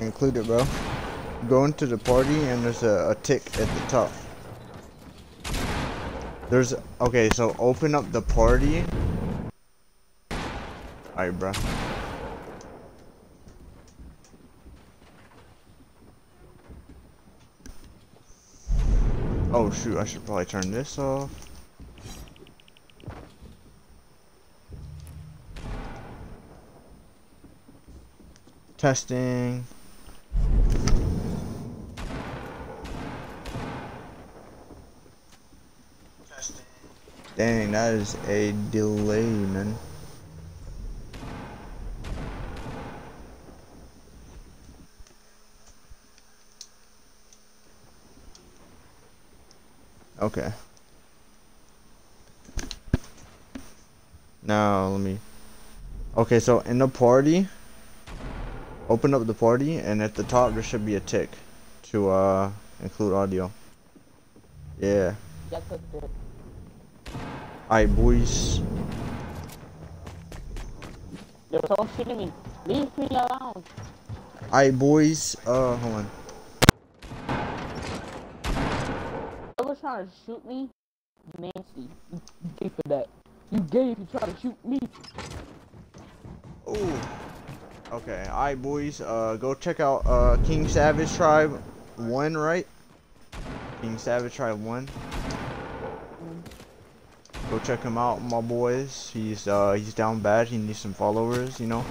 Include it, bro. Go into the party and there's a, a tick at the top. There's okay, so open up the party. Alright, bro. Oh shoot, I should probably turn this off. Testing. Dang, that is a delay, man. Okay. Now, let me... Okay, so in the party, open up the party, and at the top there should be a tick to uh include audio. Yeah. I. Alright, boys. Yo, someone shooting me. Leave me alone. Alright, boys. Uh, hold on. Whoever's trying to shoot me, Nancy, you gay for that. You gay if you try to shoot me. Ooh. Okay, alright, boys. Uh, go check out uh King Savage Tribe one, right? King Savage Tribe one. Go check him out, my boys. He's uh he's down bad. He needs some followers, you know.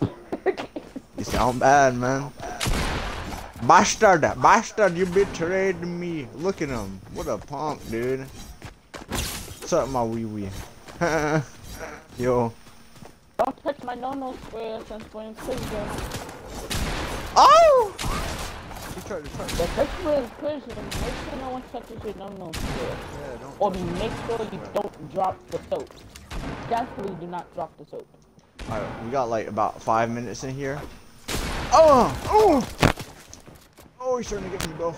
he's down bad, man. Bastard, bastard, you betrayed me. Look at him. What a punk, dude. What's up, my wee wee? Yo. Don't touch my no-no square since in prison. Oh! To touch The first we're prison, make sure no one touches your no-no. Yeah, don't. Or make sure you don't drop the soap. Definitely do not drop the soap. Alright, we got like about five minutes in here. Oh! Oh! Oh, he's trying to get me, bro.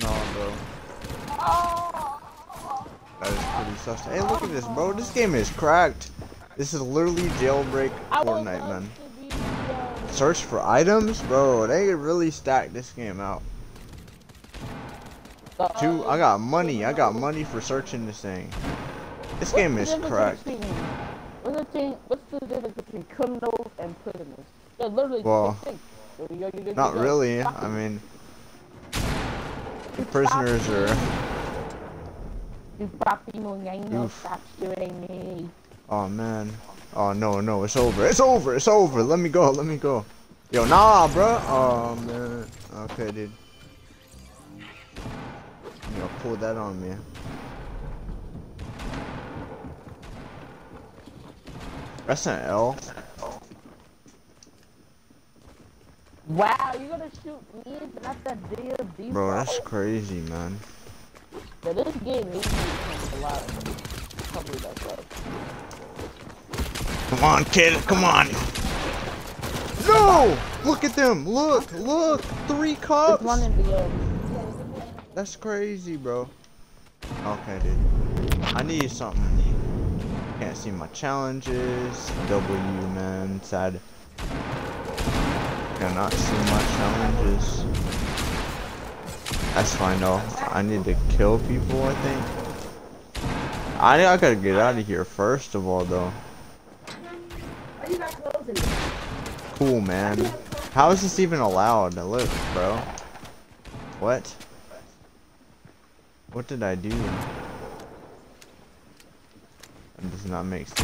No, bro. Oh! That is pretty sus. Hey, look at this, bro. This game is cracked. This is literally jailbreak Fortnite, uh, man. Search for items, bro. They really stack this game out. Two, I got money. I got money for searching this thing. This what's game is cracked. between- What's the thing? What's the difference between criminals and prisoners? They're literally Well, the same thing. So you're- you're- Not really. I mean, prisoners are. You Boppy Moreno, Oof. stop shooting me. Oh man. Oh no, no, it's over. It's over. It's over. Let me go. Let me go. Yo, nah, bro. Oh man. Okay, dude. Yo, pull that on me. That's an L. Wow, you're gonna shoot me, but not that deal default. Bro, that's crazy, man. Yeah, this game needs to change a lot. Probably that way. Come on, kid. Come on. No! Look at them. Look, look. Three cops. one in That's crazy, bro. Okay, dude. I need something. Can't see my challenges. W, man. Sad. Cannot see my challenges. That's fine, though. I need to kill people, I think. I, I gotta get out of here first of all, though. Cool, man. How is this even allowed? Look, bro. What? What did I do? That does not make sense.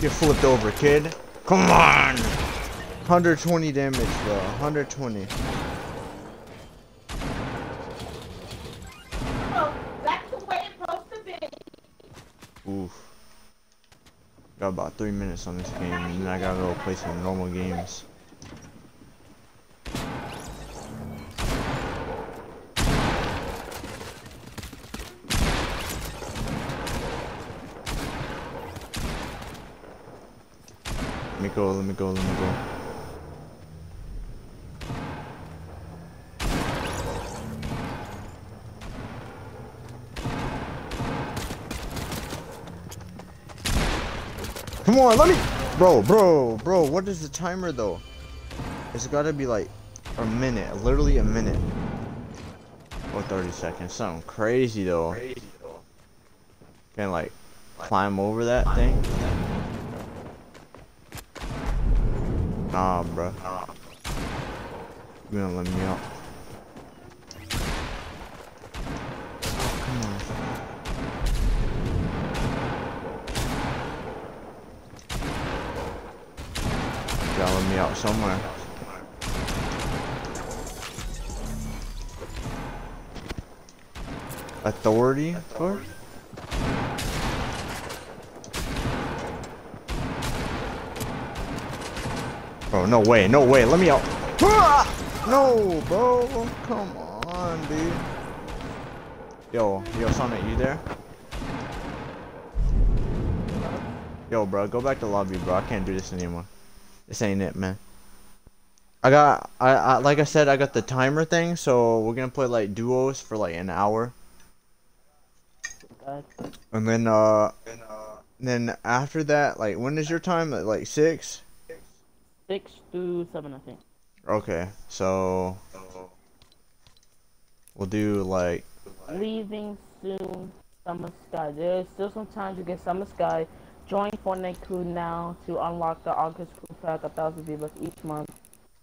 Get flipped over, kid. Come on! 120 damage, bro. 120. Oof. Got about three minutes on this game, and then I gotta go play some normal games. Let me go, let me go, let me go. Come on, let me. Bro, bro, bro. What is the timer though? It's gotta be like a minute, literally a minute. Or 30 seconds, something crazy though. Can like climb over that thing? Nah, bro. You gonna let me out? Out somewhere. Authority? Authority? Bro, no way, no way, let me out. Ah! No, bro, come on, dude. Yo, yo, Sonic, you there? Yo, bro, go back to lobby, bro. I can't do this anymore. This ain't it, man. I got, I, I, like I said, I got the timer thing, so we're gonna play like duos for like an hour. And then, uh, And then after that, like, when is your time? Like six? Six to seven, I think. Okay, so we'll do like, Leaving soon. Summer Sky. There's still some time to get Summer Sky. Join Fortnite Crew now to unlock the August Crew Pack, a thousand V-Bucks each month,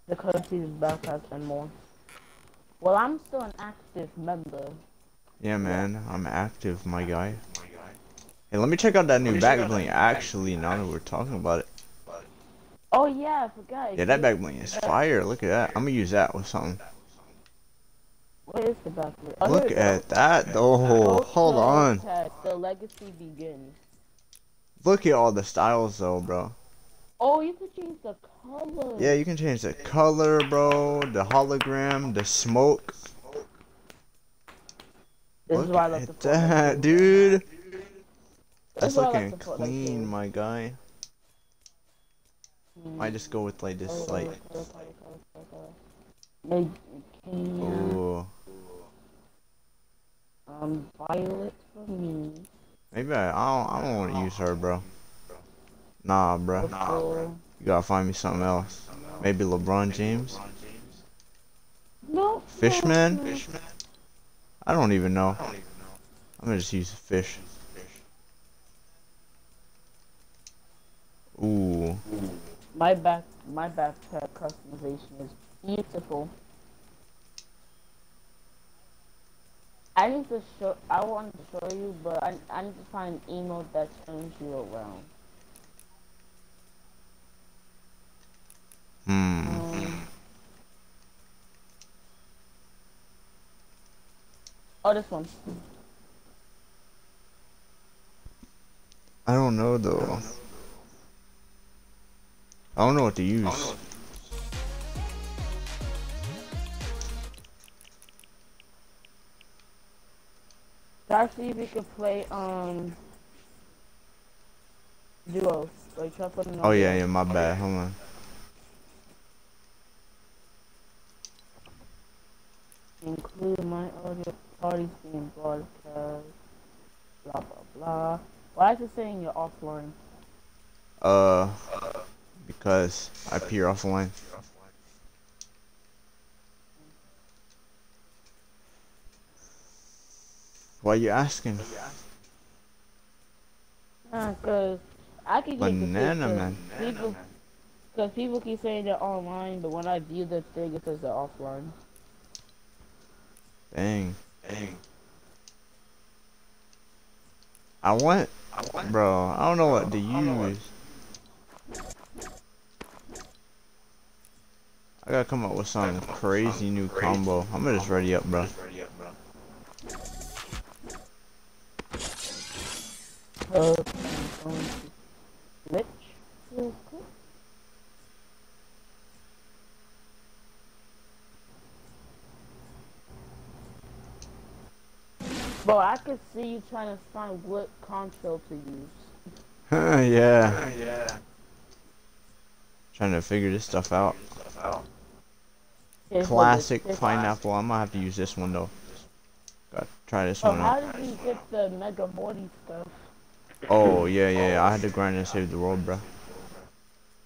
the currencies, backpacks, and more. Well, I'm still an active member. yeah, man, I'm active, my guy. Hey, let me check out that new back bling. Actually, now that we're talking about it, Oh yeah, I forgot. yeah, that back bling is fire. Look at that. I'm gonna use that with something. What is the back? Oh, Look at that, though. Hold on. The legacy begins. Look at all the styles, though, bro. Oh, you could change the color. Yeah, you can change the color, bro. The hologram, the smoke. This Look is why I love at the that, dude. That's is why I like looking Fortnite clean, my guy. I just go with like this, Color, like, ooh. um, violet for me. Maybe I, I don't, I don't want to use her, bro. Nah, bro. Purple. You gotta find me something else. Maybe LeBron James. No. Fishman? no, no. I don't even know. I'm gonna just use fish. Ooh. My back, my backpack customization is beautiful. I need to show. I want to show you, but I, I need to find an emote that turns you around. Hmm. Um, oh, this one. I don't know though. I don't know what to use. Try to see if you can play um duos. Like try putting Oh yeah, yeah, my bad. Hold on. Include my audio parties being broadcast. Blah blah blah. Why is it saying you're offline? Uh, because I peer offline. Why are you asking? Uh, cause I can get Banana confused 'cause man. People, cause people keep saying they're online, but when I view the thing, it says they're offline. Dang. Dang. I want, bro. I don't know what to use. I gotta come up with some crazy new combo. I'm gonna just ready up, bro. Uh, I'm going to glitch real quick. Bro, I could see you trying to find what console to use. yeah. Yeah. Trying to figure this stuff out. Okay, Classic this. pineapple. I'm gonna have to use this one though. Gotta try this Oh, one how out. did you get the Mega Morty stuff? Oh yeah, yeah, yeah. I had to grind and save the world, bro.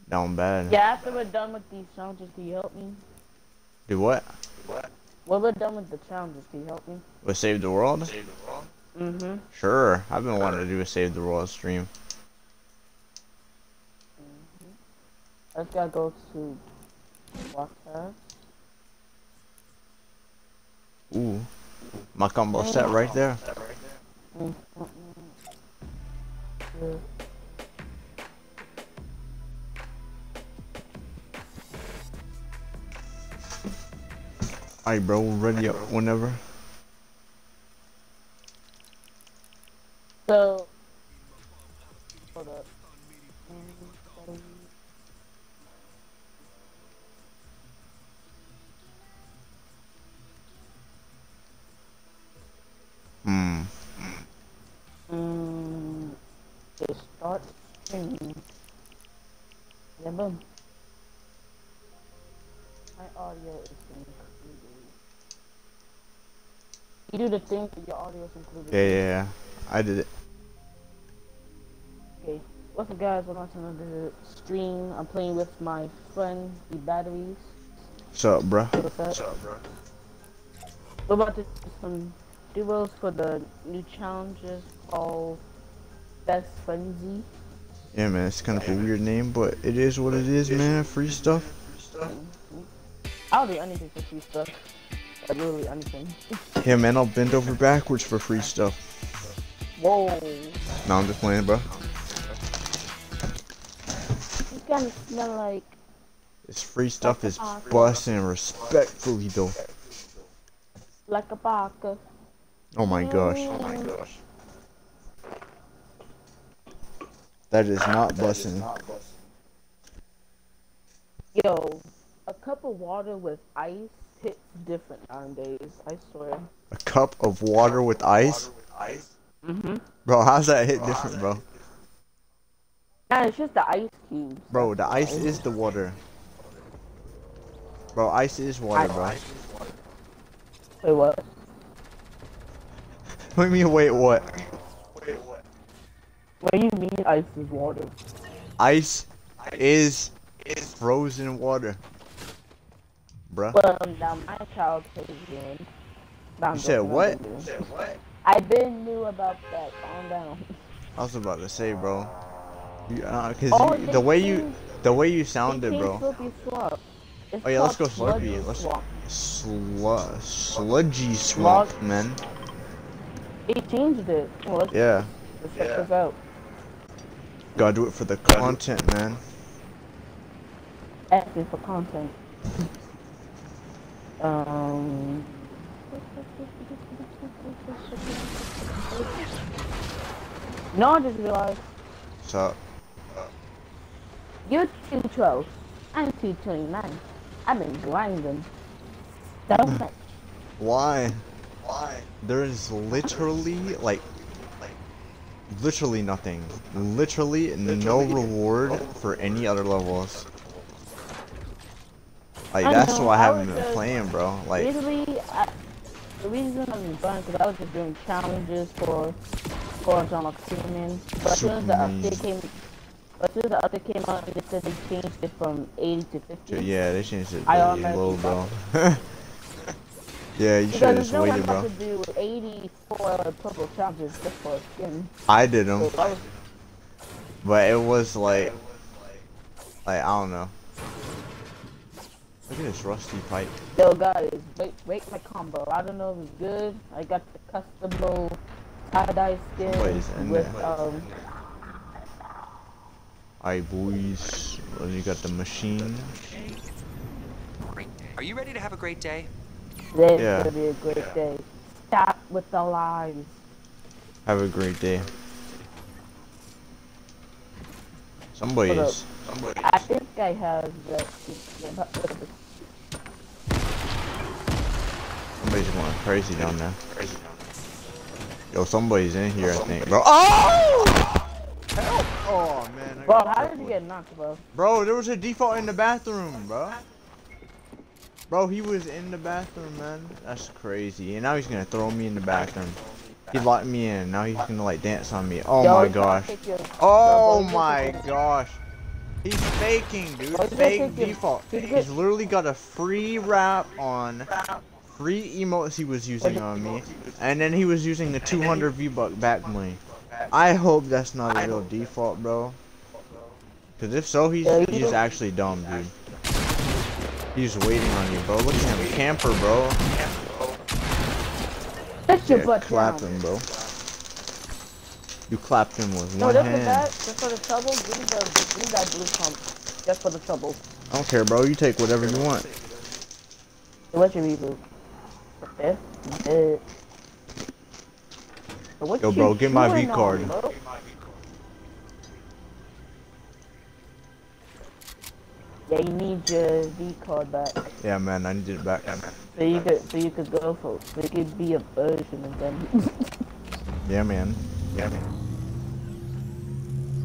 Down bad. Yeah, after we're done with these challenges, can you help me? Do what? What? When we're done with the challenges, can you help me? With save the world? Save the Mm-hmm. Sure. I've been wanting to do a save the world stream. Mhm. I just gotta go to WhatsApp. Ooh. My combo set right there. Mm, mm, mm. Alright, bro. Ready up whenever. So, hold up. Mm, Hmm. Mm, start starts streaming. Yeah, boom. My audio is included. You do the thing with your audio is included. Yeah, yeah, yeah. I did it. Okay. What's up, guys? Welcome to another stream. I'm playing with my friend, the batteries. What's up, bro? What's up? We're about to do some duos for the new challenges called Best Friendzy. Yeah, man. It's kind of a weird name, but it is what it is, man. Free stuff. I'll do anything for free stuff. Like, literally anything. Yeah, man. I'll bend over backwards for free stuff. Whoa. No, I'm just playing, bro. You kind of smell like. This free stuff is busting respectfully, though. Like a baka. Oh my gosh. Mm. Oh my gosh. That is not busting. Yo, a cup of water with ice hits different nowadays. I swear. A cup of water with ice? Mm-hmm. Bro, how's that hit different, bro? Nah, it's just the ice cubes. Bro, the ice is the water. Bro, ice is water, bro. Wait, what? What do you mean, wait, what? What do you mean ice is water? Ice is frozen water. Bruh. Well, now my child plays game. You said what? I didn't knew about that. Calm down. I was about to say, bro. You, uh, cause Oh, you, the way you, the way you sounded, bro. Slurpy Swamp. It's Oh yeah, let's go slurpee. Let's slu sludgy swamp, man. They changed it. Well, Yeah, let's check this out. Gotta do it for the content, man. Asking for content. um. No, I just realized So, you're 212. I'm 229. I've been grinding so much. why? Why? There is literally like, literally nothing. Literally no reward oh. for any other levels. Like I that's know, why I I haven't was been just- playing, bro. Like, Usually, I, the reason I've been grinding because I was just doing challenges for for John Streaming. But as soon as the update came, as soon as the update came out, they said they changed it from 80 to 50. yeah, they changed it I automatically low, bro. bought yeah, you should Because have just no waited, about bro. to do 84 purple challenges just for skin. I did them. So But it was like, like I don't know. Look at this rusty pipe. yo guys, wait, wait my combo. I don't know if it's good. I got the customable tie-dye skin Somebody's in with there. um Alright, boys. Well, you got the machine. Are you ready to have a great day? This Yeah. gonna be a great day. Stop with the lies. Have a great day. Somebody's. I think I have the. Somebody's going crazy down there. Yo, somebody's in here, I think, bro. Oh! Help! Oh man. I Bro, how did you get knocked, bro? Bro, there was a default in the bathroom, bro. Bro, he was in the bathroom, man. That's crazy. And now he's gonna throw me in the bathroom. He locked me in. Now he's gonna like dance on me. Oh my gosh. to take your- Oh my gosh. He's faking, dude. Fake default. he's He's literally got a free wrap on free emotes he was using on me. And then he was using the 200 V-Buck back money. I hope that's not a real default, bro. Cause if so, he's he's actually dumb, dude. He's waiting on you, bro. Look at him, camper, bro. Sit your Yeah, butt clap down. him, bro. You clapped him with No, one hand. that, just for the trouble, give me the, give me that blue pump. Just for the trouble. I don't care, bro. You take whatever you want. What's your reboot? Okay, dead. Yo, bro, get my V card. Yeah, you need your V card back. Yeah, man. I need it back. So you could, so you could go for, so you could be a version of them. Yeah, man. Yeah, man.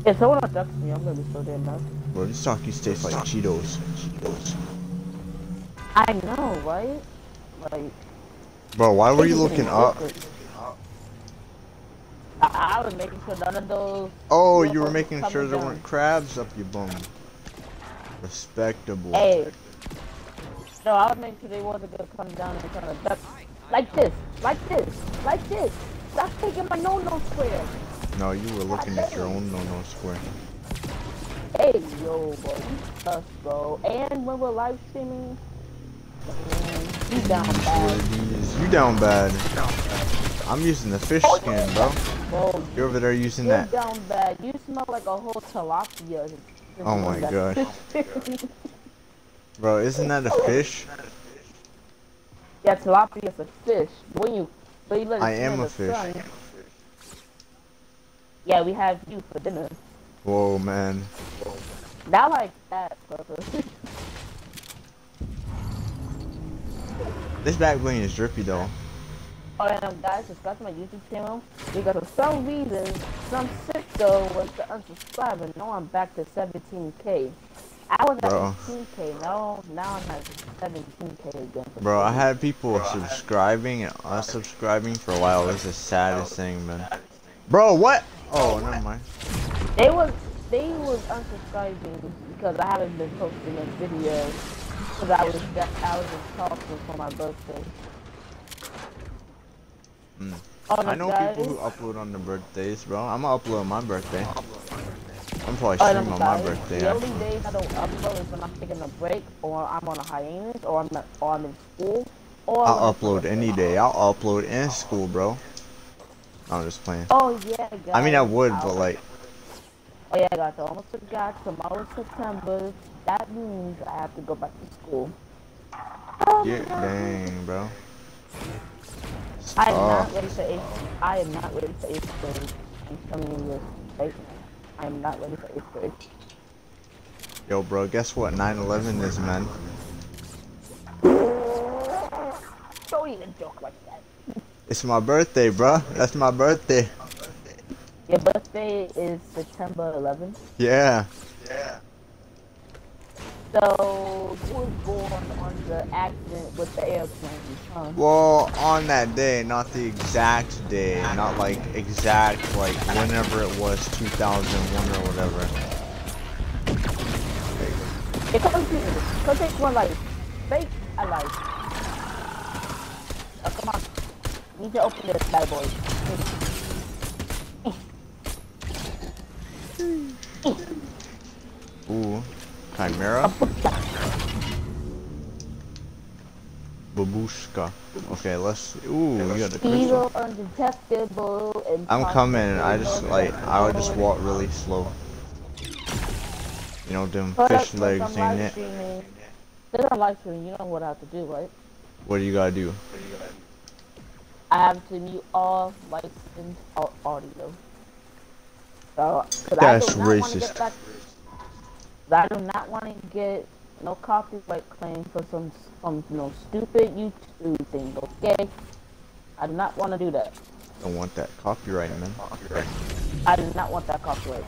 if someone abducts me, I'm gonna be so damn mad. Bro, these Takis taste like Cheetos. Cheetos. I know, right? Like. Bro, why were you looking up? I, I was making sure none of those. Oh, you were making sure there down. weren't crabs up your bum. Respectable. Hey. No, I was making sure they wasn't gonna come down and try to duck. Like this, like this, like this. Stop taking my no-no square. No, you were looking at your own no-no square. Hey, yo, you sus, bro. And when we're live streaming, you down bad, You down bad. I'm using the fish oh, skin, bro. bro. You're over there using that. down bad. You smell like a whole tilapia. Oh my that. Bro, isn't that a fish? yeah, tilapia is a fish. When you, when you let it I am a fish. sun- yeah, we have you for dinner. Whoa, man. Not like that, brother. This back bling is drippy though. Oh, and um, guys, subscribe to my YouTube channel because for some reason, some sicko was to unsubscribe, and now I'm back to 17k. I was at Bro. 18k. No, now I'm at 17k again. Bro, I had people subscribing and unsubscribing for a while. It was the saddest thing, man. Bro, what? Oh, never mind. They was they was unsubscribing because I haven't been posting a video because I was I was in Charleston for my birthday. Mm. Oh, I know guys. people who upload on their birthdays, bro. I'm gonna upload on my birthday. I'm probably streaming stream them on my birthday. The after. only days I don't upload is when I'm taking a break, or I'm on a hiatus, or I'm, or I'm in school, or I'll when- upload any day. I'll upload in school, bro. I'm just playing. Oh yeah, guys. I mean, I would, but like, Oh yeah, guys. I almost forgot. Tomorrow's September. That means I have to go back to school. Oh yeah, dang, bro. I am not ready for eighth. I am not ready for eighth grade. I'm telling you this right now. I am not ready for eighth grade. yo, bro. Guess what? 9/11 is, man. Don't even joke like that. It's my birthday, bro. That's my birthday. Your birthday is September 11th. Yeah. Yeah. So you was born on the accident with the airplane, huh? Well, on that day, not the exact day, not like exact, like whenever it was 2001 or whatever. It comes to Come take one life. Fake uh, a life. Oh, uh, come on. You need to open this bad boy. Ooh, Chimera. Babushka. Okay, let's. Ooh, you got the crystal. Undetectable, I'm coming. I just like I would just walk really slow. You know them fish legs, ain't it? There's a live stream. You know what I have to do, right? What do you gotta do? I have to mute all licensed au- audio. So, That's I do not wanna racist. I do not want to get no copyright claim for some some you know stupid YouTube thing. Okay, I do not want to do that. Don't want that copyright, man. I do not want that copyright.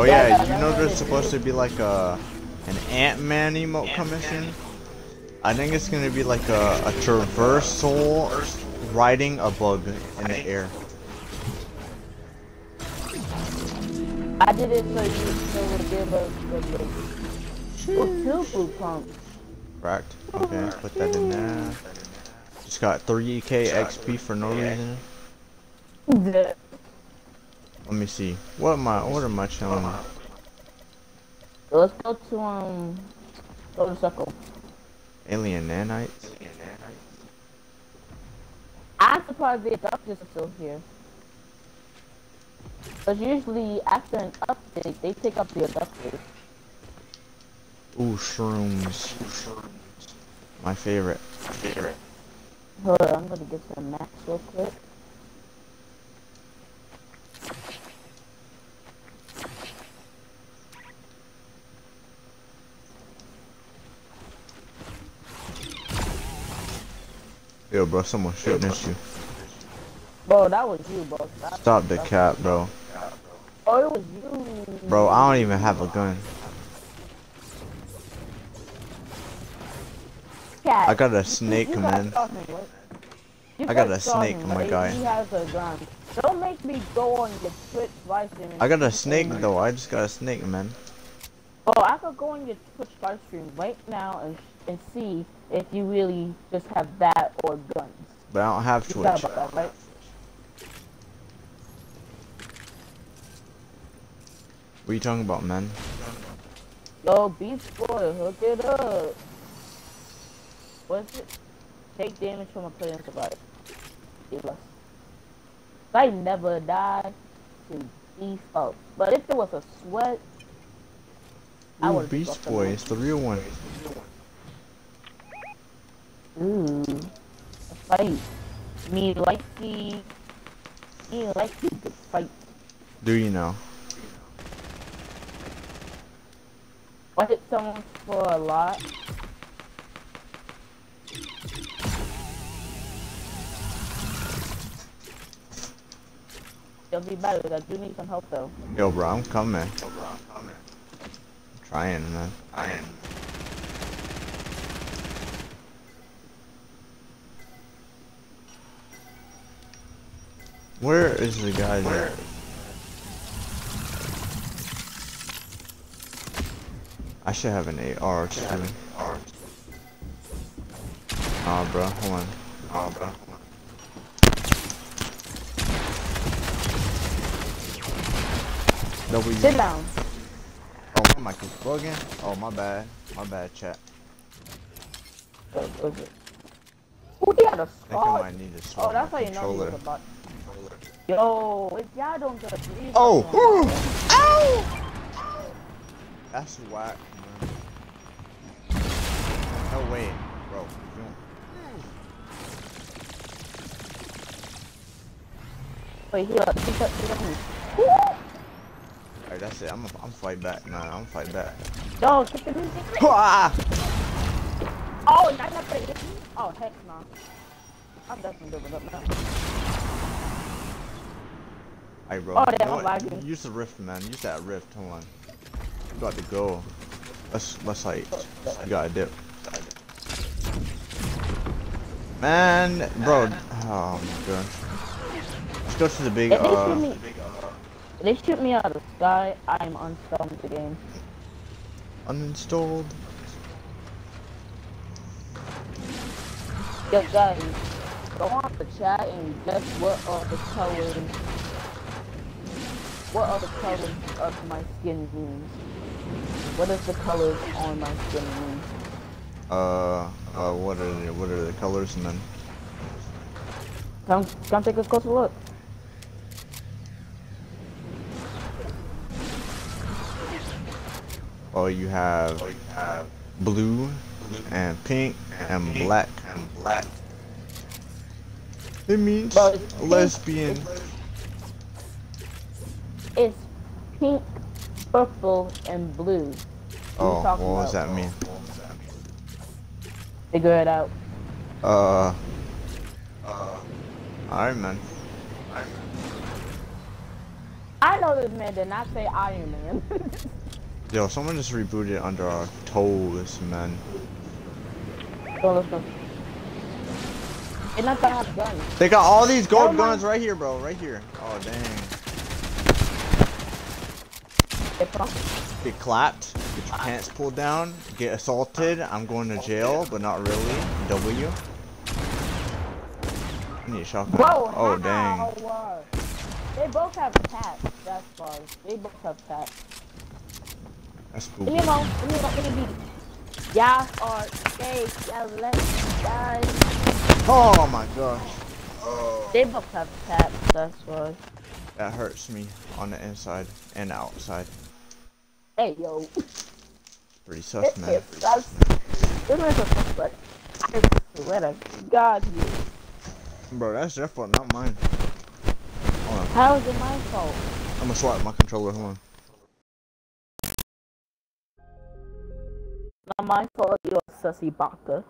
Oh Yeah, yeah, yeah, you know there's supposed to be like a an Ant-Man emote commission. I think it's gonna be like a, a traversal riding a bug in the air. I did it so you so would give us the the two boot pumps. Correct. Okay, put that in there. Just got 3k XP for no reason. Let me see. What my am I chilling? Let's go to um go to circle. Alien nanites. I'm surprised the abductors are still here. Because usually after an update, they take up the abductors. Ooh, shrooms. My favorite. Hold on, I'm gonna get some max real quick. Yo, bro, someone shooting at you. Bro, that was you, bro. Stop, Stop the cap, bro. Oh, it was you. Bro, I don't even have a gun. Cat. I got a snake you I got a snake, my guy. He has a gun. Don't make me go on your Twitch live stream. I got a snake though. I just got a snake, man. Oh, I could go on your Twitch live stream right now and and see if you really just have that or guns. But I don't have You Twitch. about that, right? What are you talking about, man? Yo, Beast Boy, hook it up. What's it? Take damage from a player and survive. If I never die to beef up. But if it was a sweat, I would've Beast fucked Boy, up. it's the real one. Ooh. A fight. Me likey. Me likey to fight. Do you know? I hit someone for a lot. You'll be better. I do need some help though. Yo, bro, I'm coming. trying, man. I am. Where is the guy there? I should have an AR too. Aw, bro, hold on. Aw, bro. W. Sit down. Oh, my mic is bugging. Oh, my bad. My bad, chat. What was it? Oh, he had a I think I might need to oh, swap Oh, that's how you know he controller. was about. Yo, if y'all don't get a Oh! Ow! That's whack, man. No way, bro. Wait, he got, he got, he got me. Alright, that's it. I'm gonna I'm fight back, man. I'm fight back. Yo, get the music. Ah! Oh, you're not gonna hit me? Oh, heck no. I'm definitely giving up now. Alright, bro. Oh, damn, I'm lagging. Use the rift, man. Use that rift. Hold on. You about to go. Let's let's like you gotta dip. Man, bro. Oh my gosh. Let's go to the big uh. Shoot me, if they shoot me out of the sky, I'm uninstalling the game. Uninstalled. Yo, guys, go on the chat and guess what are the colors. What are the colors of my skin means? What is the colors on my skin mean? Uh, uh, what are the, what are the colors, man? Come, come take a closer look. Oh, you have blue and pink and black and black. It means Bro, it's pink. lesbian. It's pink, purple, and blue. What Oh, you talking what does that mean? Figure it out. Uh, uh, alright, man. I know this man did not say Iron Man. Yo, someone just rebooted under our toes, man. let's go. Not gonna have guns. They got all these gold Oh guns right here, bro. Right here. Oh, dang. They Get clapped. Get your pants pulled down. Get assaulted. I'm going to jail, but not really. W. I need a shotgun. Bro, oh, how? dang. uh, They both have tats. That's fine. They both have tats. That's Leave me spooky. alone. Leave me alone. Leave me be. Y'all are gay. Y'all let guys. Oh, my gosh. Oh. They both have tats. That's why. That hurts me on the inside and outside. Hey, yo. Pretty sus, man. That's. This man's a suspect. I swear to God, you. Bro, that's their fault, not mine. Hold on. How is it my fault? I'm gonna swap my controller. Hold on. Not my fault. You're a sussy baka.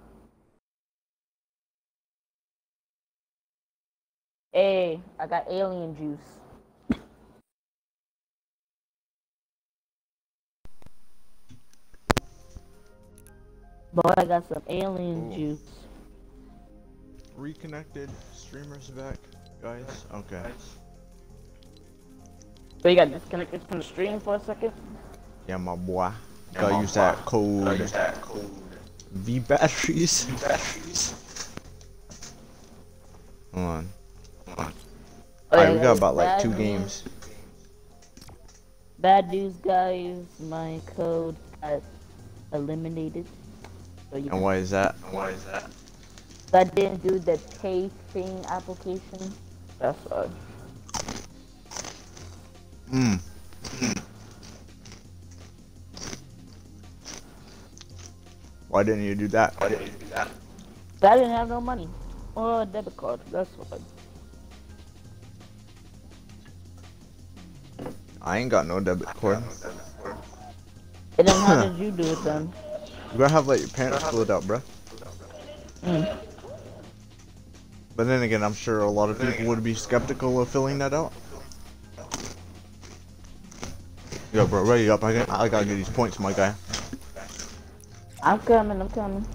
Hey, I got alien juice. Boy, I got some alien Ooh. juice. Reconnected. Streamers back, guys. Okay. So you got disconnected from the stream for a second? Yeah, my boy. Gotta use that code. V batteries. Hold on. Alright, we got about like two news- games. Bad news, guys. My code got eliminated. So you And why is that? And why is that? I didn't do the pay thing application. That's why. Hmm. Why didn't you do that? Why didn't you do that? I didn't have no money or a debit card. That's why. I ain't got no debit card. And then how did you do it then? You gotta have like your parents fill it out, bruh. Mm. But then again, I'm sure a lot of people would be skeptical of filling that out. Yo, bro, ready up. I, got, I gotta get these points, my guy. I'm coming. I'm coming.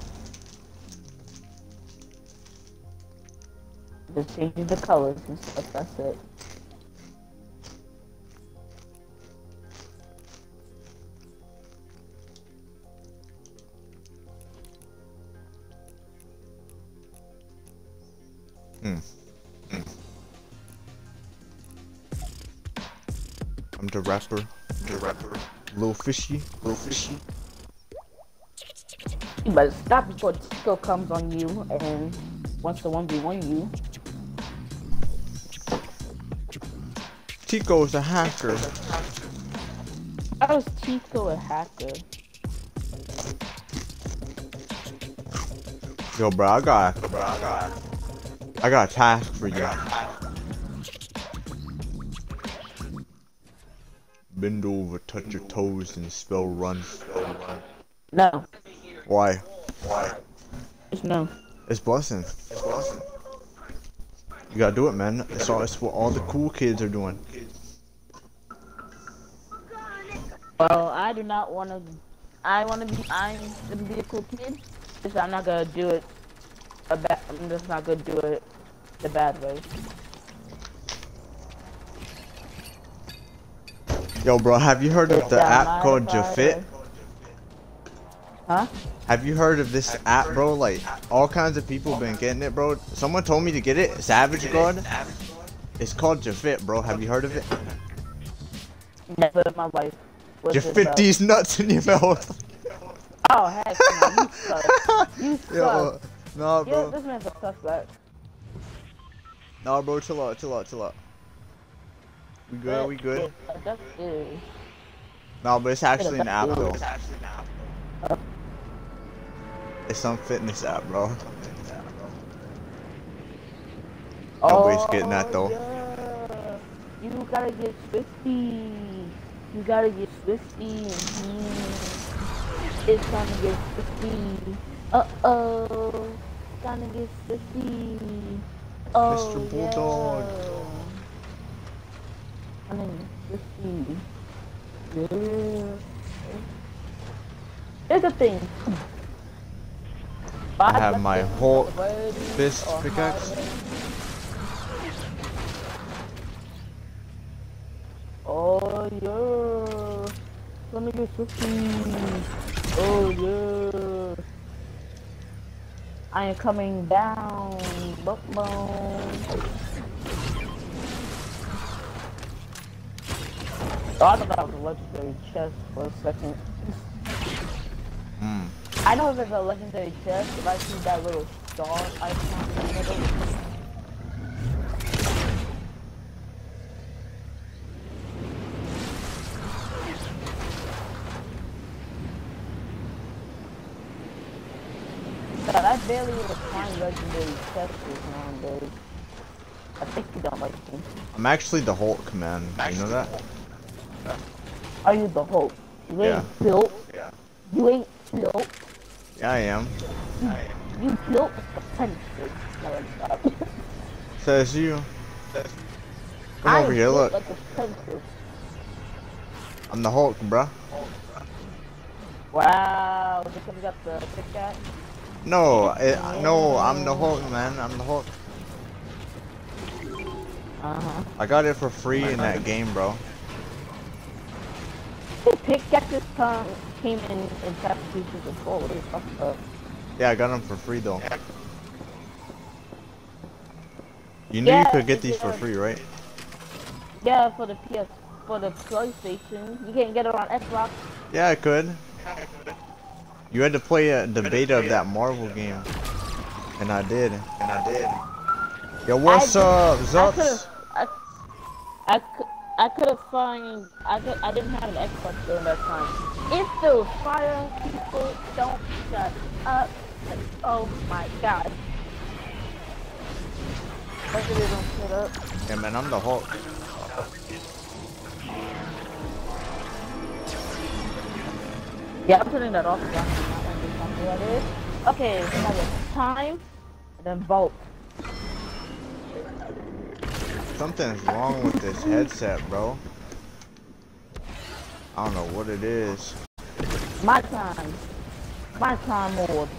Just changing the colors and stuff. That's it. Hmm. I'm the rapper. The rapper. Little fishy. Little fishy. You better stop before Chico comes on you and wants to 1v1 you. Tico's a hacker. How is Chico a hacker? Yo, bro, I got, bro, I got, I got a task for you. Bend over, touch your toes, and spell run. No. Why? Just no. It's blessing. It's blessing. You gotta do it, man. It's all. It's what all the cool kids are doing. Well, I do not want to. I want to be. I'm gonna be a cool kid. Just I'm not gonna do it. A bad. I'm just not gonna do it the bad way. Yo, bro, have you heard of the Yeah, app called Jafit? Or- Huh? Have you heard of this app, bro? Like, all kinds of people been getting it, bro. Someone told me to get it. Savage God. It's called Jafit, bro. Have you heard of it? Never in my life. What's it Jafit these nuts in your mouth. Oh heck no! You suck. You suck. Yo, nah, Yeah, bro. this man's a suspect. Nah, bro. Chill out, chill out, chill out. We good, we good. Yeah, That's it. No, but it's actually an app, though. It's some fitness app, bro. Nobody's getting that, though. Oh, Yeah. You gotta get swifty. You gotta get swifty. Mhm. It's time to get swifty. Uh oh. Time to get swifty. Oh, Mr. Bulldog. Yeah. I mean, 50. Yeah. Here's the thing. I have my whole fist pickaxe. Oh yeah. Let me get 50. Oh yeah. I am coming down. Boom, boom. Oh, I thought that was a legendary chest for a second. I know if it's a legendary chest, if I see that little star icon in the middle. God, I barely even find legendary chests nowadays. I think you don't like me. I'm actually the Hulk, man. You know that? Are you the Hulk? You ain't Yeah. built. Yeah. You ain't built. Yeah, I am. You built the pencil. No, it's not. Says you. Come I over here, look. Like. I'm the Hulk, bruh. Wow, just because you got the pickaxe. No, I, no, I'm the Hulk, man. I'm the Hulk. Uh huh. I got it for free in that game, bro. The pickaxes come came in in chapter two season four. What are you talking about? Yeah, I got them for free though. You knew Yeah, you could get these for free, right? Yeah, for the PS, for the PlayStation. You can't get it on Xbox. Yeah, I could. You had to play uh, the beta of that Marvel game, and I did. And I did. Yo, what's I- up, I Zups? could've, I, I could, I could have find, I could, I didn't have an Xbox during that time. If there was fire, people don't shut up. Oh my god. Do they don't shut up? Yeah, man, I'm the Hulk. Yeah, I'm turning that off. because I'm not understanding what that is. Okay, so now it's time, and then vote. Something's wrong with this headset, bro. I don't know what it is. My time. My time mode.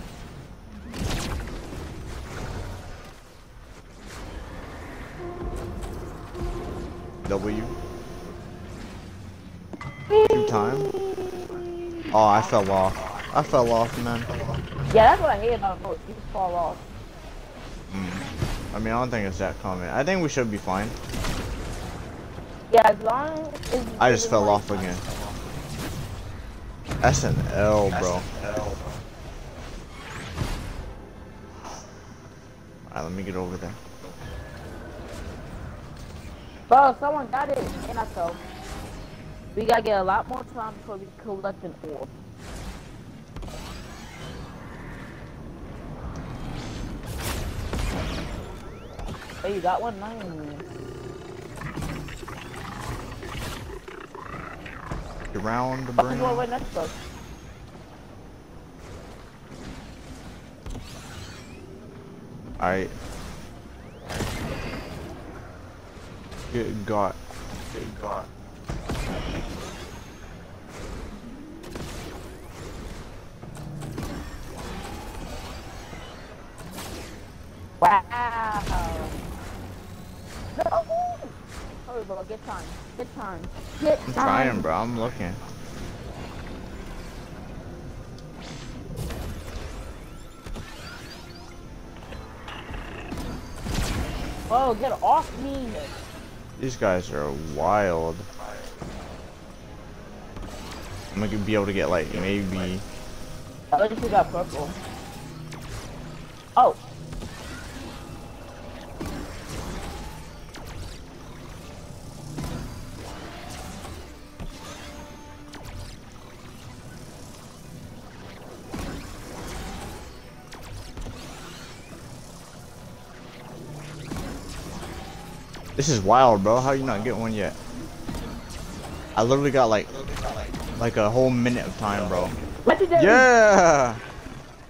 W. Two time. Oh, I fell off. I fell off, man. Yeah, that's what I hate about. You fall off. Mm. I mean, I don't think it's that common. I think we should be fine. Yeah, as long as I just fell off again. That's an L, bro. Alright, let me get over there. Bro, someone got it, and I fell. We gotta get a lot more time before we collect an orb. Hey, you got one? Nice. Get around the brain. one right next to us? Alright. Get got. Get got. Hurry, bro, get time. Get time. I'm trying, bro. I'm looking. Bro, get off me. These guys are wild. I'm gonna be able to get like maybe. At least we got purple. Oh. This is wild, bro. How you not get one yet? I literally got like, like a whole minute of time, bro. Legendary. Yeah.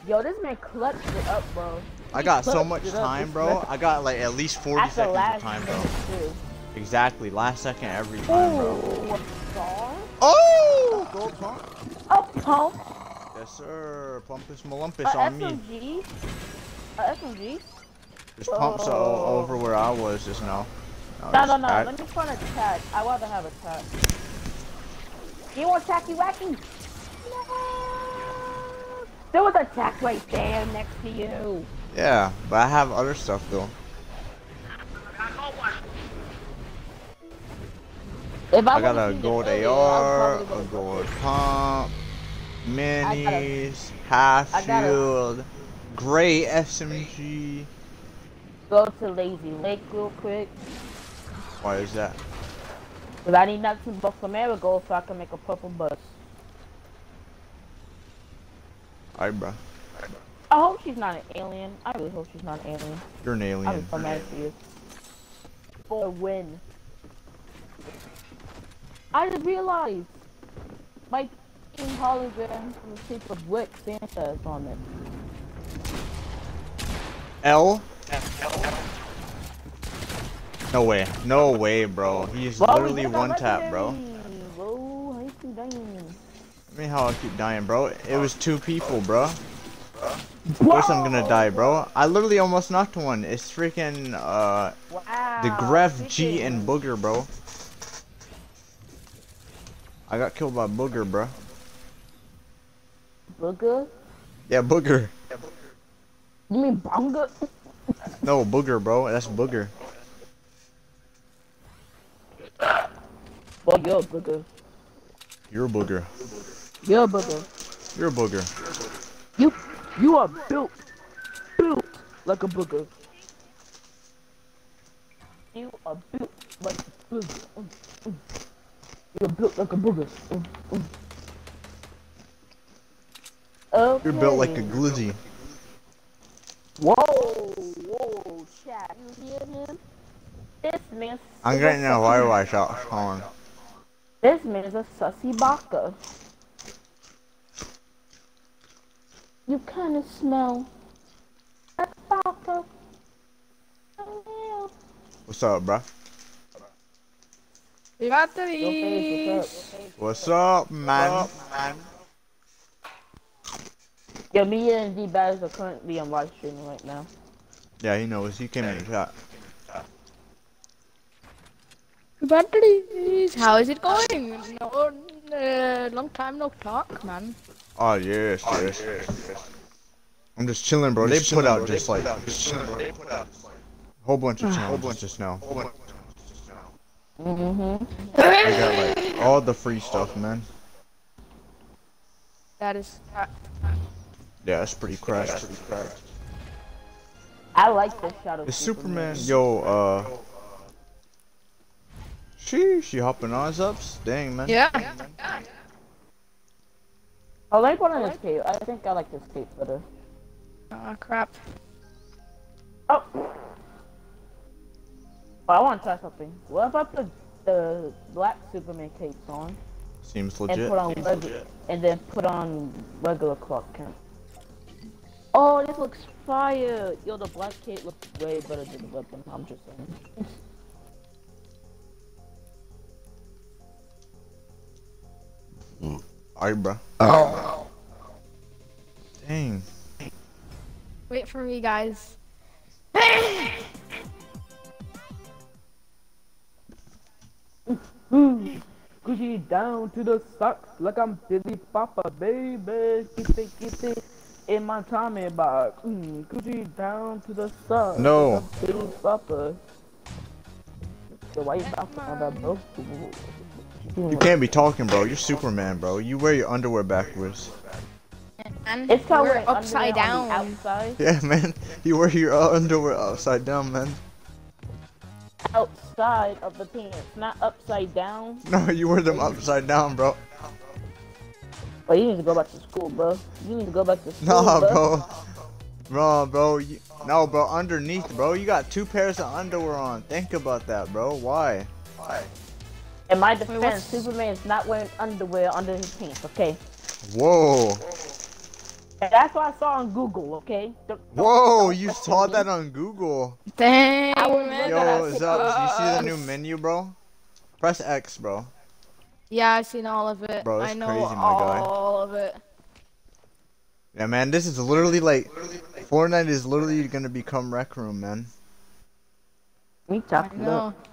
Yo, this man clutched it up, bro. I got so much time, bro. I got like at least 40 At seconds of time, bro. too. Exactly, last second every time, bro. Ooh? Oh! Gold pump. A pump? Yes, sir. Pumpus malumpus on me. SMG? A SMG? There's pumps Oh. over where I was just now. Oh, no, Now no, no. pack. Let me find a tag. I rather have a tag. You want tacky wacky? No. There was a tag right there next to you. Yeah, but I have other stuff though. If I got would've a gold AR, a gold pump, minis, half shield, gray SMG. Go to Lazy Lake real quick. Why is that? Cause I need nothing but some marigold so I can make a purple bus. Alright, bro. I hope she's not an alien. I really hope she's not an alien. You're an alien. I'm alien. so mad at you. For a win. I just realized my team hologram from the shape of Rick Sanchez on it. L? No way. No way, bro. He's we literally one tap, bro. Bro, how you keep dying? I mean, how I keep dying, bro. It was two people, bro. Of course I'm gonna die, bro. I literally almost knocked one. It's freaking, uh, Wow. the Grefg and Booger, bro. I got killed by Booger, bro. Booger? Yeah, Booger. You mean Bugha? No, Booger, bro. That's Booger. Well, you're a booger. You're a Booger. You're a booger. You're a Booger. You, you are built, built like a booger. You are built like a booger. Mm, mm. You're built like a booger. Mm. Okay. You're built like a glizzy. Whoa, whoa, chat. You hear him? This man's. I'm getting a firelight shot on. This man's a sussy baka. You kind of smell like baka. What's up, bro? We got the yeah. Your face is bees. up. What's up, man? Yo, me and D Bags are currently on live streaming right now. Yeah, he knows. He came in the chat. We got the. How is it going? No, uh, long time no talk, man. Oh yes, yes. I'm just chilling, bro. They put out just like a whole bunch of challenges just now. Mm-hmm. I got like all the free stuff, man. That is. Uh, Yeah, that's pretty cracked. I like this shot of Is Superman, yo, uh, she she hopping eyes us ups? Dang, man. yeah. I like one of this cape. I think I like this cape better. Oh crap. Oh. Oh, I want to try something. What if I put the black Superman capes on Seems legit. and put on regular, and then put on regular Clark Kent? Oh, this looks fire! Yo, the black cape looks way better than the weapon. I'm just saying. Alright, bro. Dang. Wait for me, guys. Gucci down to the socks like I'm Billy Papa, baby. Keep it, keep it in my Tommy box. Mm, Gucci down to the socks. No. Like I'm Billy Papa. So why you bouncing on that, bro? You can't be talking, bro. You're Superman, bro. You wear your underwear backwards. And It's how we're we're upside down. outside. Yeah, man. You wear your underwear upside down, man. Outside of the pants, not upside down. No, you wear them upside down, bro. But you need to go back to school, bro. You need to go back to school, Nah, bro. bro. Bro, bro. You, no, bro. Underneath, bro. You got two pairs of underwear on. Think about that, bro. Why? Why? In my defense, Superman is not wearing underwear under his pants, okay? Whoa. That's what I saw on Google. Okay. Don't- don't- Whoa, don't you listen saw to that on Google. Dang, man. Yo, that's Zup, you see the new menu, bro? Press X, bro. Yeah, I've seen all of it. Bro, it's I know crazy, my guy. all of it. Yeah, man, this is literally like Fortnite is literally gonna become Rec Room, man. Me I chopped it know. up.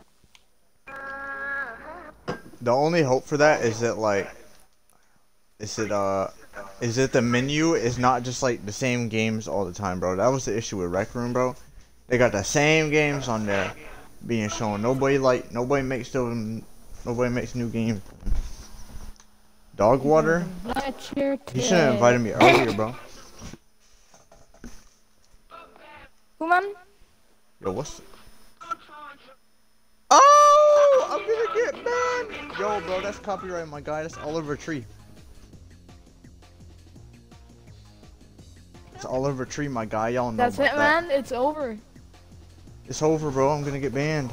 The only hope for that is that like, is it uh, is that the menu is not just like the same games all the time, bro. That was the issue with Rec Room, bro. They got the same games on there being shown. Nobody like nobody makes them. Nobody makes new games. Dog water. You should have invited me earlier, bro. Who man? Yo, what's? Oh, I'm gonna get banned. Yo, bro, that's copyright, my guy. That's Oliver Tree. It's Oliver Tree, my guy. Y'all know That's about it, that. man. It's over. It's over, bro. I'm gonna get banned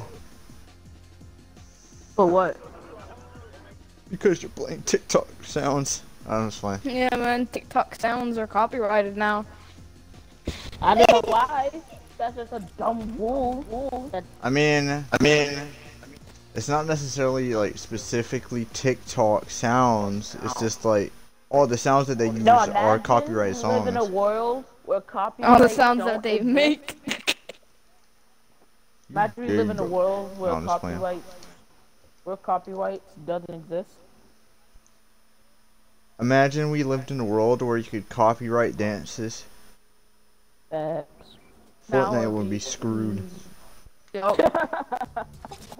For what? because you're playing TikTok sounds. That's fine. Yeah, man. TikTok sounds are copyrighted now. I don't know why. That's just a dumb rule. rule I mean, I mean, it's not necessarily like specifically TikTok sounds. It's just like all the sounds that they use no, are imagine copyright we live in a world where copyright All the sounds that they exist. make. Imagine we live in a world where No, I'm playing. copyright where copyright doesn't exist. Imagine we lived in a world where you could copyright dances. Uh, Now Fortnite it'd be be- screwed. Yo,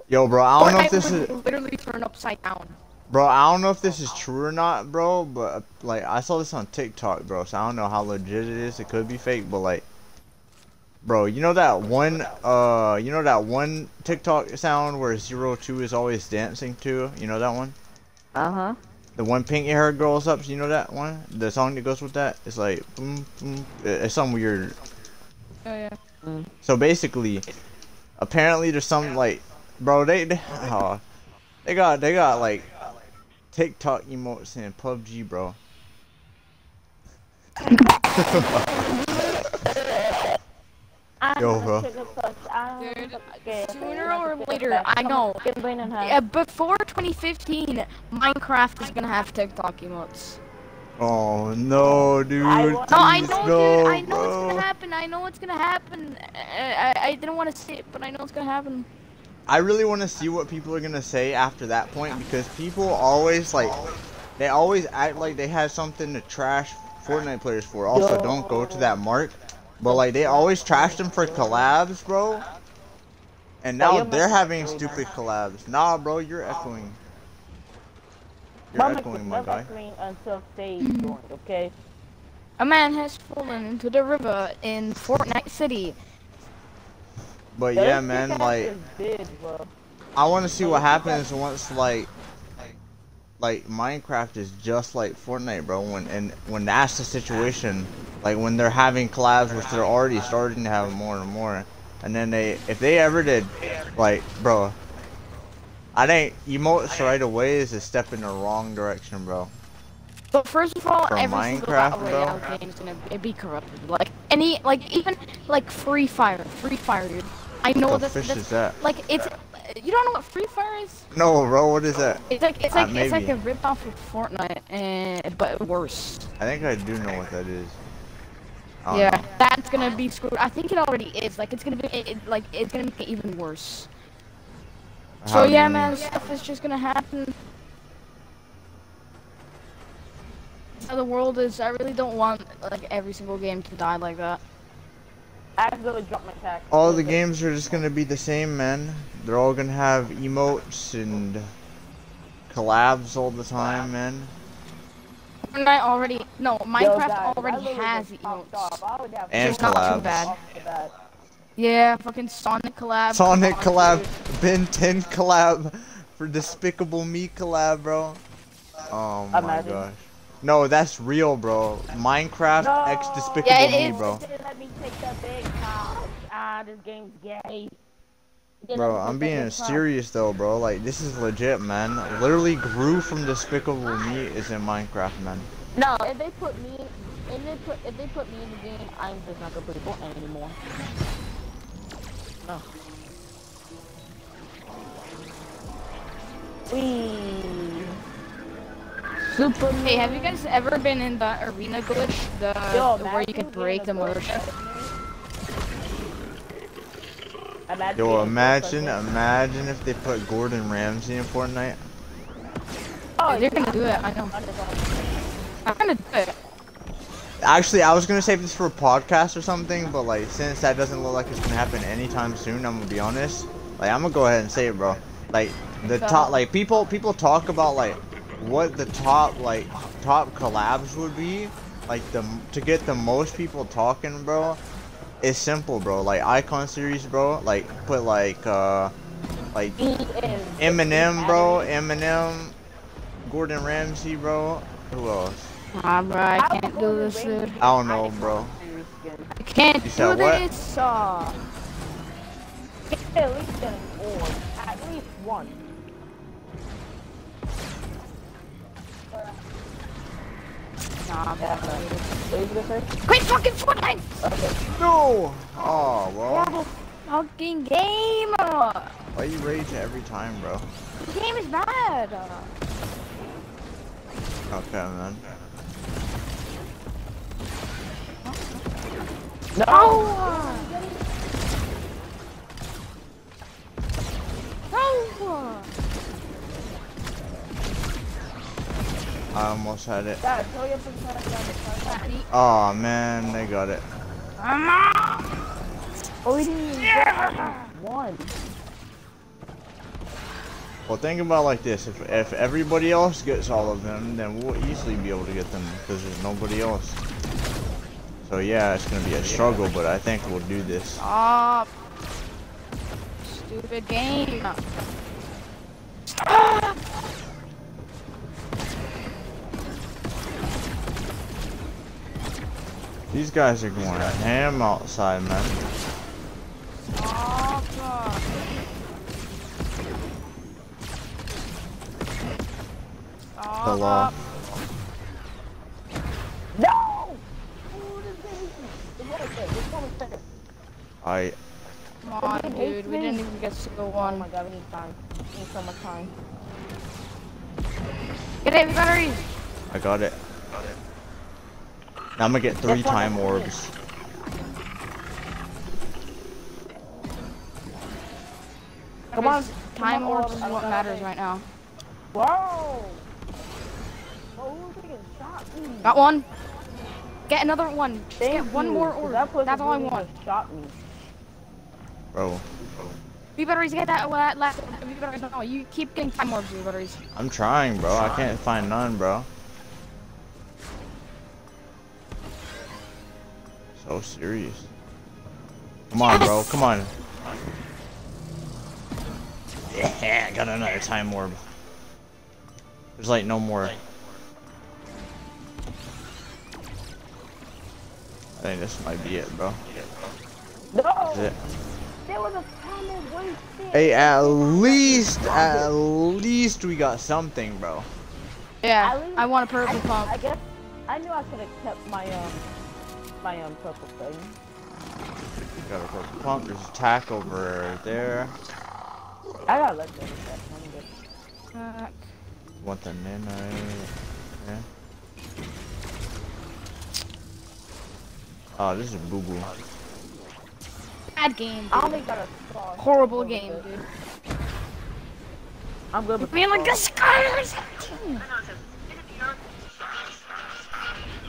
Yo, bro, I don't know if this is, literally turn upside down. bro, I don't know if this is true or not, bro. But like, I saw this on TikTok, bro. So I don't know how legit it is. It could be fake, but like, bro, you know that one, uh, you know that one TikTok sound where Zero Two is always dancing to. You know that one? uh huh. The one pink haired girl's up. You know that one? The song that goes with that. It's like, boom, boom. It's some weird Oh yeah. So basically, apparently there's some like, bro, they they, uh, they got they got like TikTok emotes in PUBG, bro. Yo, bro. Dude, sooner or later, I know. Yeah, before 2015, Minecraft is gonna have TikTok emotes. Oh no, dude. I No, I know, no, dude. I know bro. it's gonna happen. I know it's gonna happen. I, I, I didn't want to say it, but I know it's gonna happen. I really want to see what people are gonna say after that point because people always like, they always act like they have something to trash Fortnite players for. Also, Yo. don't go to that mark. But like, they always trash them for collabs, bro. And now they're having stupid collabs. Nah, bro, you're echoing. You're echoing, my guy. Until stage joined, okay? A man has fallen into the river in Fortnite City. But Those yeah, man, like, did. I want to see what happens once like, like Minecraft is just like Fortnite, bro. When and when that's the situation, like when they're having collabs, which they're already starting to have more and more, and then they, if they ever did, like, bro, I think emotes right away is a step in the wrong direction, bro. But first of all, For every single Minecraft, battle bro? royale game is gonna be- be corrupted. Like any, like even like Free Fire, Free Fire, dude. I know What the that's, fish that's is that? like it's. You don't know what Free Fire is? No, bro, what is that? It's like it's Uh, like it's like a rip off of Fortnite, and but worse. I think I do know what that is. Yeah, know. that's gonna be screwed. I think it already is. Like it's gonna be it, it- like it's gonna make it even worse. So How yeah, man, mean? stuff is just gonna happen. How the world is. I really don't want like every single game to die like that. I accidentally dropped my tack. All the games are just gonna be the same, man. They're all gonna have emotes and collabs all the time, man. Fortnite already no, Minecraft guys, already has emotes. off. I would have And It's not too collabs. bad. Off the bat. Yeah, fucking Sonic collab. Sonic come on, dude. collab, Ben 10 collab, for Despicable Me collab, bro. Oh my Imagine. gosh. No, that's real, bro. Minecraft No. X Despicable Yeah, it Me, is. bro. Didn't let me take the big top. Ah, this game's gay. Bro, I'm being serious though, bro. Like, this is legit, man. Literally, Gru from Despicable Me is in Minecraft, man. No, if they put me if they put if they put me in the game, I'm just not gonna play Fortnite anymore. No. Wee. Super. Hey, have you guys ever been in the arena glitch? The Yo, where you imagine can break the ghost motor. Imagine Yo, imagine, imagine if they put Gordon Ramsay in Fortnite. Oh, They're gonna do it. I know. I'm gonna do it. Actually, I was gonna save this for a podcast or something, but like, since that doesn't look like it's gonna happen anytime soon, I'm gonna be honest. Like, I'm gonna go ahead and say it, bro. Like, the So- top, like, people, people talk about like what the top, like, top collabs would be, like the to get the most people talking, bro. It's simple, bro. Like icon series, bro. Like, put like, uh, like Eminem, bro. Eminem, Gordon Ramsay, bro. Who else? Ah, bro, I can't do this. Dude. I don't know, bro. I can't You do what? this. Uh, At least an orb. At least one. nah, bro. What are you gonna say? Quit fucking Fortnite! No. Oh well. Horrible fucking game! Why you rage every time, bro? The game is bad! Okay, man. No. No! No! I almost had it. Dad, tell your friends how to grab it. Oh man, they got it. Oh, we didn't even get one. Well, think about it like this: if if everybody else gets all of them, then we'll easily be able to get them because there's nobody else. So yeah, it's gonna be a struggle, but I think we'll do this. Stop! Stupid game! These guys are going ham outside, man. Stop! Stop! Hello. No! Oh, this thing is- it's right there. It's almost there. I Come on, dude. We didn't even get to go Oh one. my god, we need time. We need so much time. Get it, batteries! I got it. Got it. Now I'm gonna get three That's time I'm orbs. Come on. Time come on, orbs is what matters right now. Whoa! Oh, who's taking shot? Got one. Get another one. Just Thank get one you, more 'cause orb. that That's all I want. just Shot me. Bro, V batteries, get that that last V batteries. No, you keep getting time orbs, V batteries. I'm trying, bro. I can't find none, bro. So serious. Come on, bro. Come on. Yeah, I got another time orb. There's like no more. I think this might be it, bro. No! That's it. There was a timer wasted. Hey, at least, at least we got something, bro. Yeah, At least- I want a purple I, pump. I guess I knew I could have kept my um my um purple thing. We got a purple pump. There's a tack over there. I gotta let go of that one. but- Uh, Want the nanite? Yeah. Oh, this is boo boo. bad game. I Dude. only got a star. Horrible I'm good game, with it. dude. I'm good with Being like the a sky or something.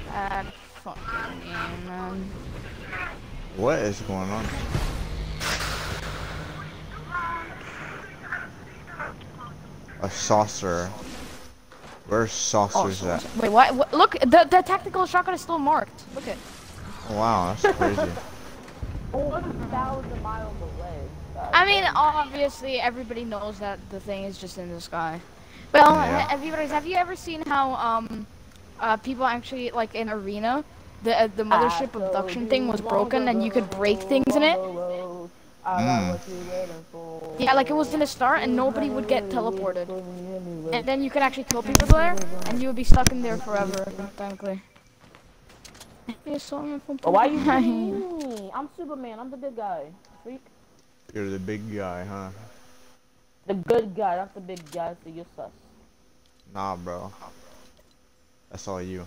Bad fucking game, man. What is going on? A saucer. Where's saucers at? Wait, what? what? Look, the the tactical shotgun is still marked. Look at. Wow, that's crazy. One thousand miles away. I mean, obviously, everybody knows that the thing is just in the sky. Well, Yeah. have you have you ever seen how um, uh, people actually like in arena, the uh, the mothership I abduction thing was broken and you could break things in it? long ago, I got Mm. what you waiting for. Yeah, like it was gonna start and nobody would get teleported, and then you could actually kill people there, and you would be stuck in there forever, technically. Yes, so from But why you shooting me? I'm Superman. I'm the good guy. Freak. You're the big guy, huh? The good guy, not the big guy, so you're sus. Nah, bro. That's all you.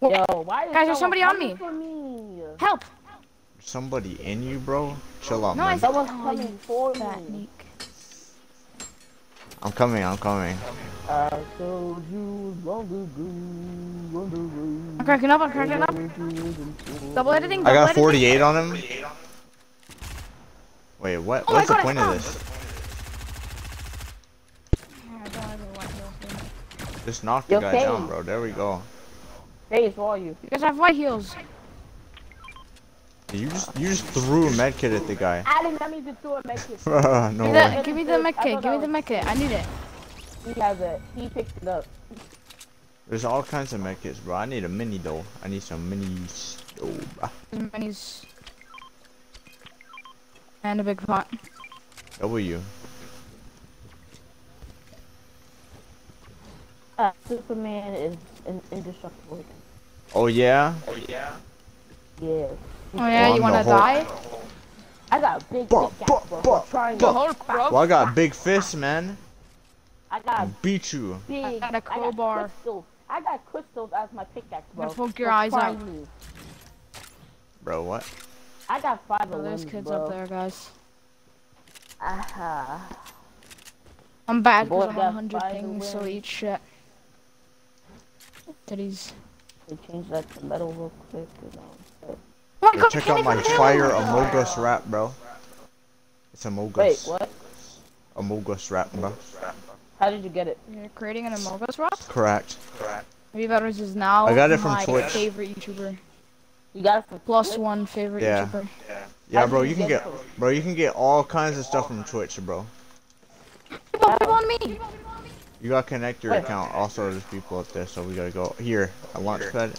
Yo, why is Guys, there's somebody on me. For me? Help! Somebody in you, bro? Chill out, No, I man. said Someone's oh, coming for me. neek. I'm coming, I'm coming. I told you long ago. I'm cracking up, I'm cracking up. Double editing, I double got editing. 48 on him. Wait, what? Oh What's the God, point of this? I don't have a white heel thing. Just knock the Yo, guy Faye. down, bro. There we go. Hey, who are you? You guys have white heels. You just you just threw a medkit at the guy. I didn't let me just do it, no Give me way. the, give me the mech kit, give me the mech kit. I need it. He has it. He picked it up. There's all kinds of medkits, bro. I need a mini though. I need some minis. Oh, bruh. Minis. And a big pot. W. Uh, Superman is in indestructible. Oh yeah. Oh yeah. Yeah. Oh yeah, I'm you wanna die? I got a big Buh, dick buh, bro. buh, Trying The to. Hulk, bro. Well, I got big fists, man. I got a Beat you. big. I got a I crowbar. got crystals. I got crystals as my pickaxe, bro. Gonna poke your So eyes try out. me. Bro, what? I got five Oh, of there's kids bro. up there, guys. Aha. I'm bad Boy, because I'm on that 100 spider ping, so web. eat shit. Titties. They changed that to metal real quick. You know. Oh Yo, god, check out my fire Among Us rap, bro. It's Among Wait, what? Among Us rap, bro. How did you get it? You're creating an Among Us rap? Correct. Maybe Betters is now I got it from my Twitch. favorite YouTuber. You got it from Plus Twitch? one favorite Yeah. YouTuber. Yeah, How bro. did You can get get, bro. You can get all kinds of stuff from Twitch, bro. People, people on me! You gotta connect your Wait. account. Also, there's people up there, so we gotta go here. A launch pad.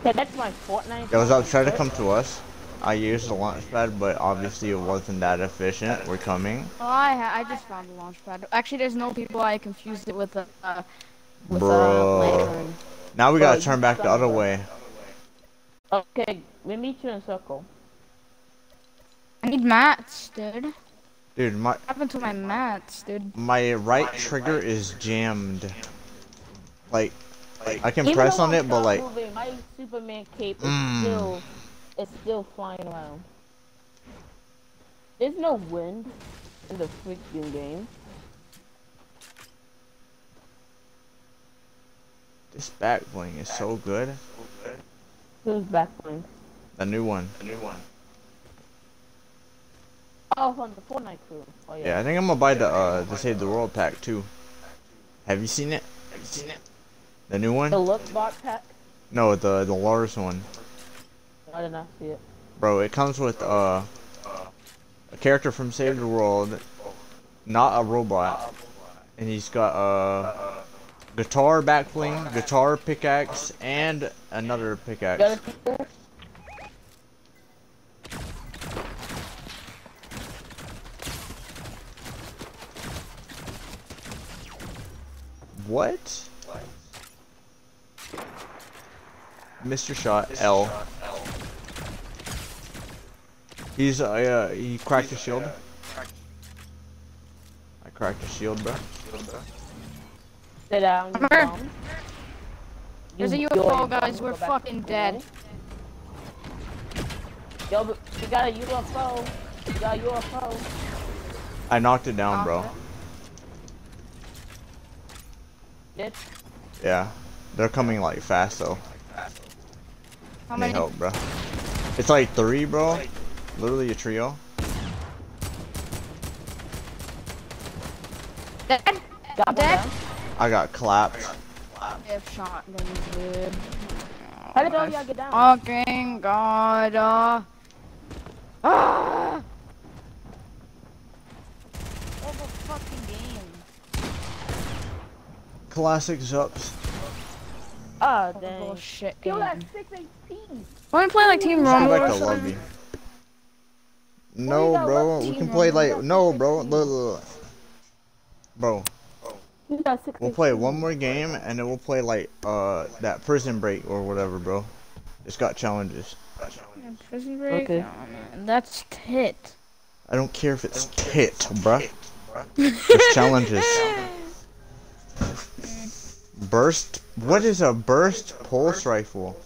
Okay, that's my Fortnite. Yo, what's up? Try to come to us. I used the launch pad, but obviously it wasn't that efficient. We're coming. Oh, I ha I just found the launch pad. Actually, there's no people. I confused it with a uh, with Bro. lantern. Now we Bro, gotta turn back the other way. Okay, we meet you in a circle. I need mats, dude. What Dude, my What happened to my mats, dude? my right trigger is jammed. Like, like I can Even press though on I'm it, but not like, moving, my Superman cape is Mm. still, it's still flying around. There's no wind in the freaking game. this back bling is so good. Who's backbling? The new one. The new one. Oh, on the Fortnite crew. Oh yeah. Yeah, I think I'm gonna buy the uh the Save the World pack too. Have you seen it? Have you seen it? The new one? The one? look bot pack. No, the the Lars one. I did not see it. Bro, it comes with uh a character from Save the World, not a robot, and he's got uh guitar back bling, guitar pickaxe, and another pickaxe. What? Mr. Shot L. He's uh, uh he cracked his shield. I cracked his shield, bro. Sit down. You Come here. There's a UFO, guys. We're go fucking dead. Yo, but you got a UFO. You got a UFO. I knocked it down, bro. Did Yeah. They're coming like fast though. How Need many? help, bro. It's like three, bro. Literally a trio. Dead? got Dead? I got clapped. If shotguns, dude. How did all y'all get down? Fucking god. Uh. Ah! Oh, the fucking game. Classic Zups. Oh, Fucking dang. bullshit Kill game. that six HP. Wanna play like Team Let's go Rumble back or to something? No, bro. We can play Rumble. like no, bro. Look, look, look. Bro, You got 60 We'll play one more game and then we'll play like uh that prison break or whatever, bro. It's got challenges. Prison break. Okay. Oh. That's tit. I don't care if it's tit, bruh. It's challenges. Burst. What is a burst pulse rifle?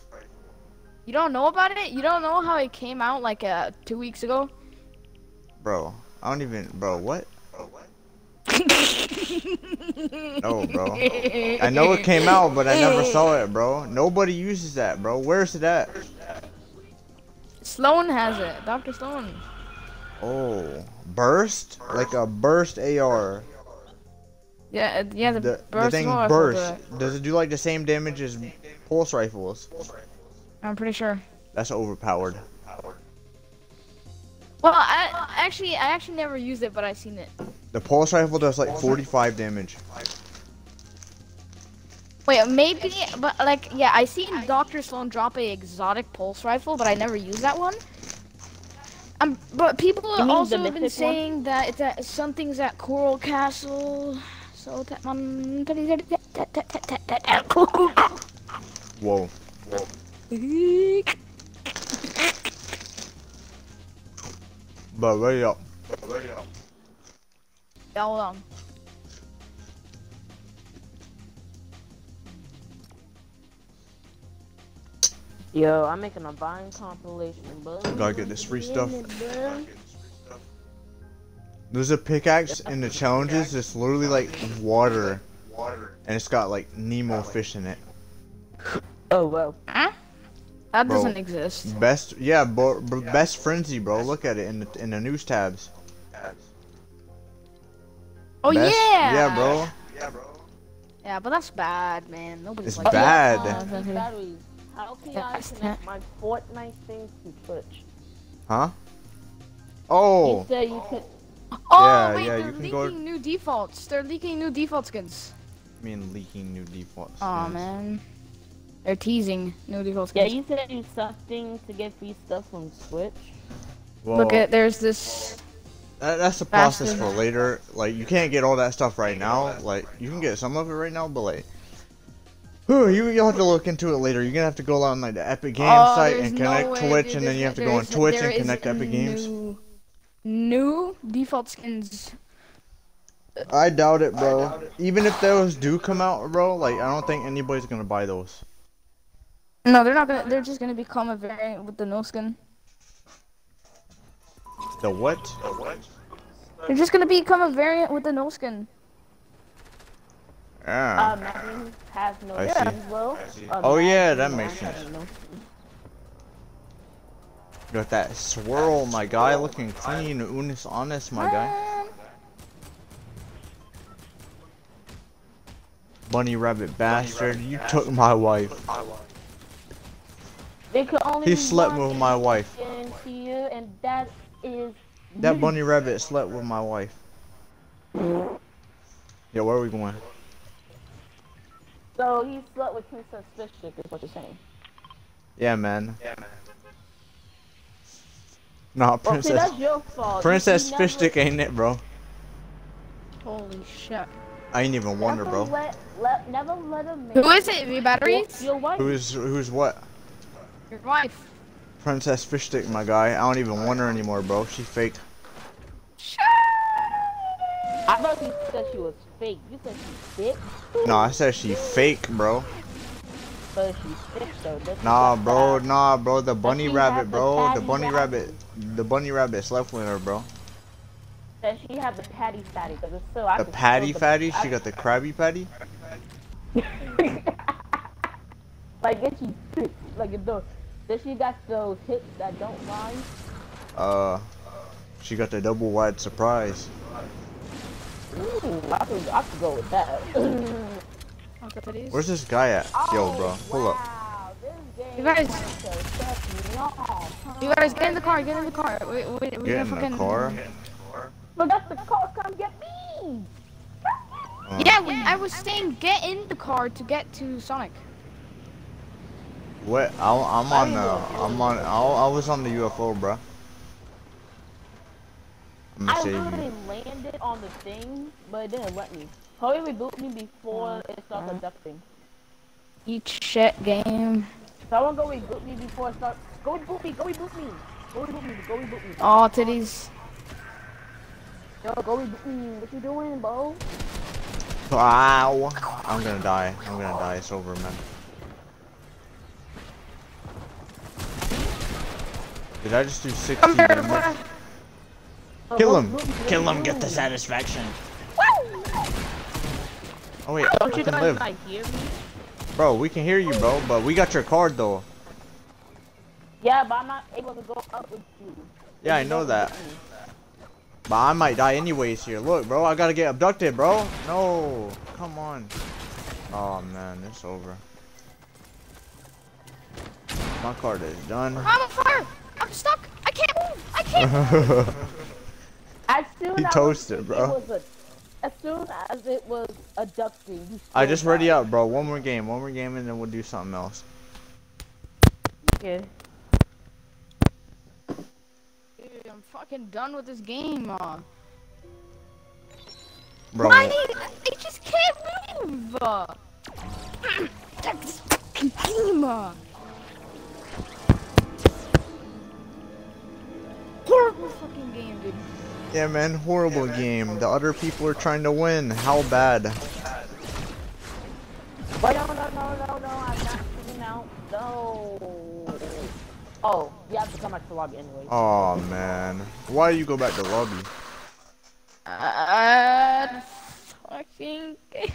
You don't know about it? You don't know how it came out like uh two weeks ago? Bro, I don't even. Bro, what? No, bro. I know it came out, but I never saw it, bro. Nobody uses that, bro. Where's it at? Slone has it. Dr. Slone. Oh, burst? Like a burst AR. Yeah, yeah, the, The, the thing do burst. Does it do like the same damage as pulse rifles? I'm pretty sure. That's overpowered. Well, I actually, I actually never used it, but I seen it. The pulse rifle does like 45 damage. Wait, maybe, but like, yeah, I seen Dr. Slone drop a exotic pulse rifle, but I never used that one. Um, but people You mean also have been mythic one? saying that it's at something's at Coral Castle. So that um. Whoa. But ready up. Yeah, hold on. Yo, I'm making a Vine compilation, bro. Gotta get this free stuff. There's a pickaxe in the challenges. It's literally like water, and it's got like Nemo fish in it. Oh, well. Huh? That Bro. doesn't exist. Best, yeah, bro, bro, Best Friendzy, bro. Look at it in the in the news tabs. Oh Best- yeah. Yeah, bro. Yeah, but that's bad, man. Nobody's It's like bad. Uh, that. Batteries. How can Yeah, I connect my Fortnite thing to Twitch? Huh? Oh, You said you could. Oh Yeah, wait, yeah, they're leaking go- new defaults. They're leaking new default skins. I mean leaking new defaults. Oh man. They're teasing new default skins. Yeah, skins. you said you something to get free stuff from Switch. Well, Look at there's this. that, that's the process Bastard. for later. Like you can't get all that stuff right now. Like you can get some of it right now, but like. Whew, you you'll have to look into it later. You're gonna have to go on like the Epic Games Oh, site there's and no connect way, Twitch, dude, and then you have to go on Twitch and connect Epic Games. new- New default skins. I doubt it, bro. Even if those do come out, bro, like I don't think anybody's gonna buy those. No, they're not gonna. They're just gonna become a variant with the no skin. The what? The what? They're just gonna become a variant with the no skin. Yeah. Uh, Maggie has no I skins, see. bro. Uh, Oh, yeah, that makes sense. no- Got that swirl, my guy, looking clean, unis honest, my guy. Bunny rabbit bastard, you took my wife. They could only He slept with my wife. you, and that is. That bunny rabbit slept with my wife. Yeah, where are we going? So he slept with Princess Fish Stick, is what you're saying. Yeah, man. Nah, Well, see, princess. that's your fault. Princess you never- fish stick ain't it, bro? Holy shit. I ain't even wonder, never bro. Let, let, never let him make Who is it? V your, batteries? your wife. Who's who's what? Your wife. Princess Fishstick, my guy. I don't even want her anymore, bro. She fake. I thought you said she was fake. You said she's thick, No, I said she fake, bro. but she's thick though. Does she Nah, bro, nah, bro. The bunny rabbit, bro. The bunny rabbit? rabbit. The bunny rabbit slept with her, bro. Does she have the patty fatty? Because it's still I The patty feel the- fatty. I- She got the krabby patty. like if she thick, like if the, does she got those hips that don't lie? Uh, she got the double wide surprise. Ooh, I could, I could go with that. Where's this guy at? Yo, bro, pull up. Wow, this You guys- wants to set me off. You guys get in the car. Get in the car. Wait, wait, we Get gotta in fucking. the car. But that's the car. Come get me. Uh, Yeah, we, I was saying get in the car to get to Sonic. What? I, I'm on the. I'm on. I, I was on the UFO, bro. I'm gonna I save literally you. landed on the thing, but it didn't let me. Hurry reboot me before oh, it starts Okay. abducting. Eat shit game. Someone go reboot me before it starts. Go reboot me. Go reboot me. Go reboot me. Go reboot me. Oh, titties. Yo, go reboot me. What you doing, bro? Ow. I'm gonna die. I'm gonna die. It's over, man. Did I just do 60 Come here, damage? boy. Oh, Kill him. reboot me, go Kill him. Get the satisfaction. Oh wait, Don't I you can guys live. like hear me? Bro, we can hear you, bro, but we got your card though. Yeah, but I'm not able to go up with you. Yeah, I know that. But I might die anyways here. Look, bro, I gotta get abducted, bro. No, come on. Oh man, it's over. My card is done. I'm on fire. I'm stuck. I can't move. I can't. As soon He as toasted, it bro. was a, as soon as it was abducting, you I still just ready up, bro. One more game, one more game, and then we'll do something else. Okay. Dude, I'm fucking done with this game. Uh. Bro, I need. I just can't move. Uh. This fucking game. Horrible fucking game, dude. yeah, man, horrible game. The other people are trying to win. How bad? But no, no, no, no, no, I'm not shooting out. No. Oh, you have to come back to the lobby anyway. Oh man, why do you go back to lobby? Uh, fucking game.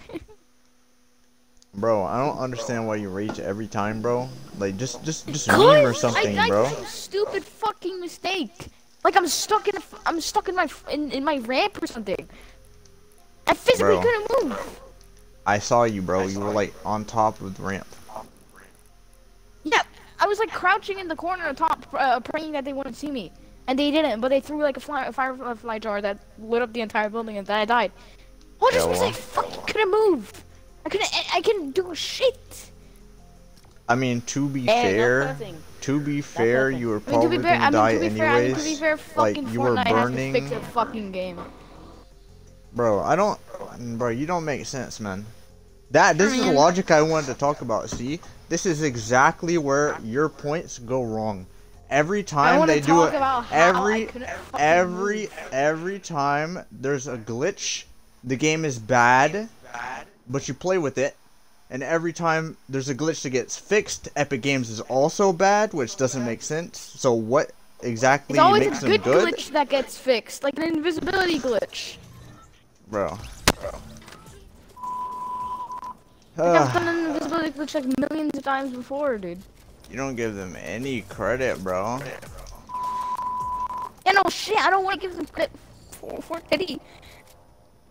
Bro, I don't understand why you rage every time, bro. Like, just, just, just meme or something, I, I bro. made stupid fucking mistake. Like I'm stuck in, a, f- I'm stuck in my, in, in my ramp or something. I physically Bro. couldn't move. I saw you, bro. You were like on top of the ramp. Yeah, I was like crouching in the corner on top, uh, praying that they wouldn't see me, and they didn't. But they threw like a, fly, a firefly jar that lit up the entire building, and then I died. All just Yeah, because. I fucking couldn't move. I couldn't. I, I couldn't do shit. I mean, to be Hey, no fair, cussing. To be fair, you were I mean, to probably be fair, gonna I mean, die to be fair, I mean, to be anyways. fair, Like, fucking you were Fortnite has to fix burning. a fucking game. Bro, I don't, bro, you don't make sense, man. That this is the logic I wanted to talk about. See, this is exactly where your points go wrong. Every time want they to do it, about I every every move. every time there's a glitch, the game is bad, but you play with it. And every time there's a glitch that gets fixed, Epic Games is also bad, which doesn't make sense. So what exactly It's always makes a good, good, glitch that gets fixed, like an invisibility glitch. bro? Like I've done an invisibility glitch like millions of times before, dude. you don't give them any credit, bro. Yeah, no shit. I don't want to give them credit for for pity.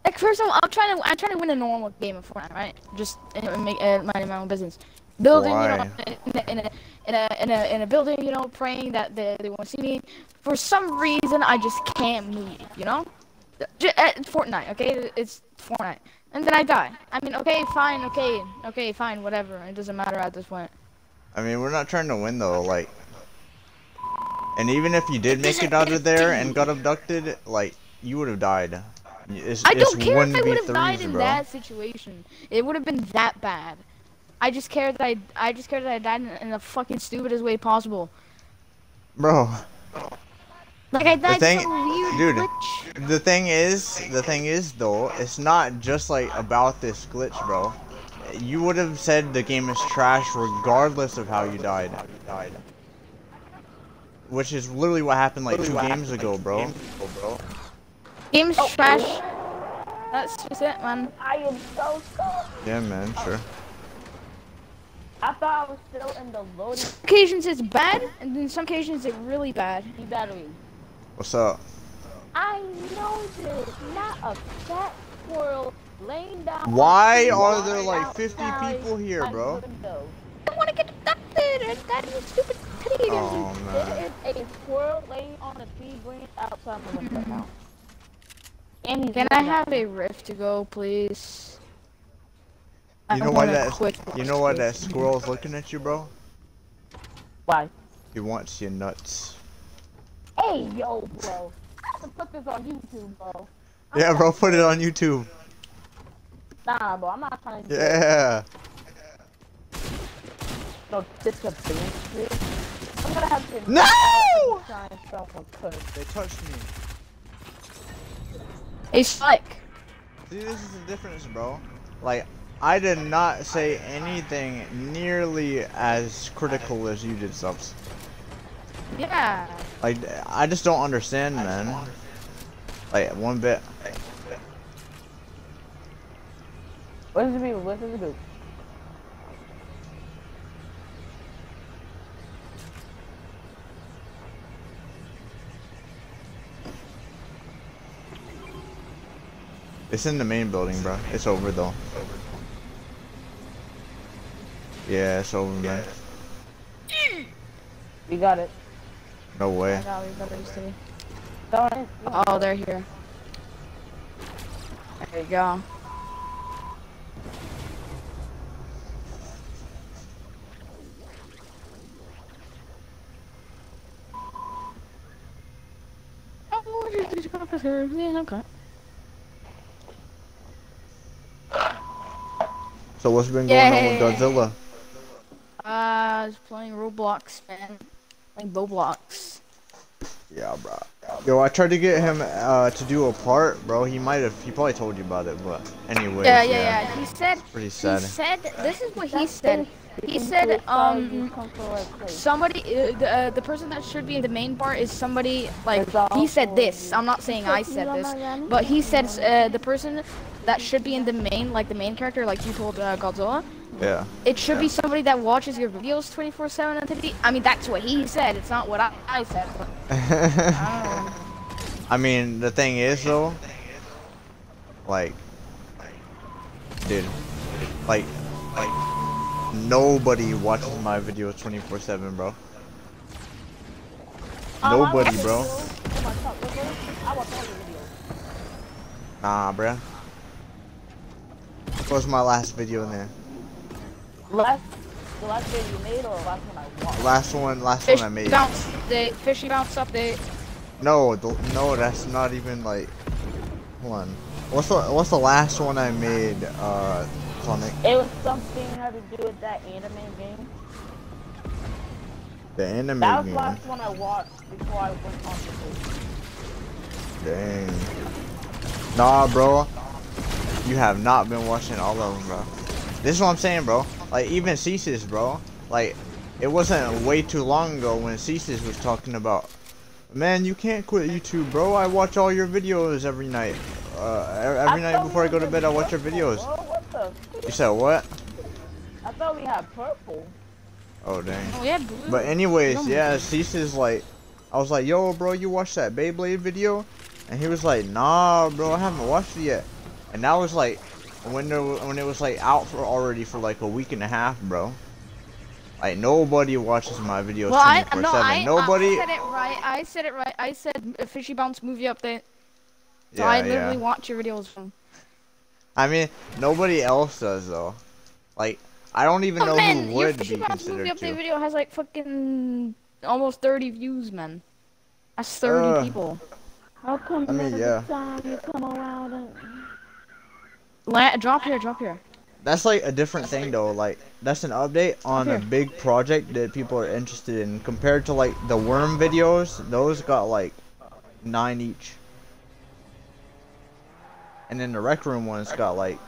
Like first of all, I'm trying to I'm trying to win a normal game of Fortnite, right? Just uh, make uh, minding my own business. Building, you know, in a, in a in a in a in a building, you know, praying that they they won't see me. For some reason, I just can't move, you know. J- uh, Fortnite, okay? It's Fortnite, and then I die. I mean, okay, fine, okay, okay, fine, whatever. It doesn't matter at this point. I mean, we're not trying to win though, like. And even if you did make it out of there and got abducted, like you would have died. It's, I don't care if I would have died in bro. that situation. It would have been that bad. I just care that I I just care that I died in, in the fucking stupidest way possible. Bro, Like I died thing- some weird dude, glitch. the thing is, the thing is though, it's not just like about this glitch, bro. You would have said the game is trash regardless of how you died. Which is literally what happened like two games ago, bro. Game's Oh, trash. That's just it, man. I am so sorry. Yeah, man, sure. I thought I was still in the loading Occasions it's bad, and then some occasions it's really bad. battery. What's up? I know this. Not a fat squirrel laying down. Why are there like 50 people here, my bro? window. I want to get abducted. and That is stupid pity. Oh man. There is a squirrel laying on a tree branch outside my window now. And Can I looking have a rift to go, please? You I know why that? quick You know why that squirrel's looking at you, bro? Why? He wants your nuts. Hey, yo, bro. I have to put this on YouTube, bro. Yeah, bro, put it on YouTube. Nah, bro, I'm not trying to get Yeah. no disadvantage. I'm gonna have to No! try and self a. They touched me. It's like. See, this is the difference, bro. Like, I did not say anything nearly as critical as you did, subs. Yeah. Like, I just don't understand, man. Like, one bit. What does it mean? What does it do? It's in the main building, bro. It's over, though. Yeah, it's over, man. We got it. No way. Don't it? Oh, they're here. There you go. Oh, yeah, okay. So what's been going on with Godzilla? Uh, I was playing Roblox, man. Playing Roblox. Yeah, bro. Yo, I tried to get him uh, to do a part, bro. He might have. He probably told you about it, but anyway. Yeah, yeah, yeah. He said. Pretty sad. He said. This is what he said. He said, um, somebody, uh, the, uh, the person that should be in the main part is somebody like he said this. I'm not saying I said this, but he said uh, the person that should be in the main, like the main character, like you told uh, Godzilla. Yeah. It should be somebody that watches your videos 24/7 on TV. I mean, that's what he said. It's not what I, I said. But, I I mean, the thing is though, like, dude, like, like, nobody watches my videos 24/7, bro. Nobody, bro. Nah, bruh. What was my last video in there? Last, the last video you made or last one I watched? Last one, last Fish one I made. bounce update. Fishy bounce update. No, the, no, that's not even like. Hold on. What's the What's the last one I made? Uh, Sonic. It was something had to do with that anime game. The anime That was the game. last one I watched before I went on the Dang. Nah, bro. You have not been watching all of them, bro. This is what I'm saying, bro. Like, even Ceases, bro. Like, it wasn't way too long ago when Ceases was talking about, man, you can't quit YouTube, bro. I watch all your videos every night. Uh, every night before I go to had bed, I watch your videos. Bro, what the? You said what? I thought we had purple. Oh, dang. Oh yeah, blue. But anyways, yeah, man. Ceases like, I was like, yo, bro, you watched that Beyblade video? And he was like, nah, bro, I haven't watched it yet. And that was like, when there, when it was like out for already for like a week and a half, bro. Like nobody watches my videos well, I 24 no, 7. I, nobody. I said it right. I said it right. I said uh, Fishy Bounce movie update. So yeah, I yeah. literally watch your videos from. I mean, nobody else does though. Like, I don't even Oh know man, who your would Fishy be Bounce movie considered update to. video has like fucking almost 30 views, man. That's 30 Uh, people. How come I mean, yeah. time you come around and La- drop here, drop here. That's like a different thing though. Like that's an update on a big project that people are interested in compared to like the worm videos. Those got like nine each. And then the rec room ones got like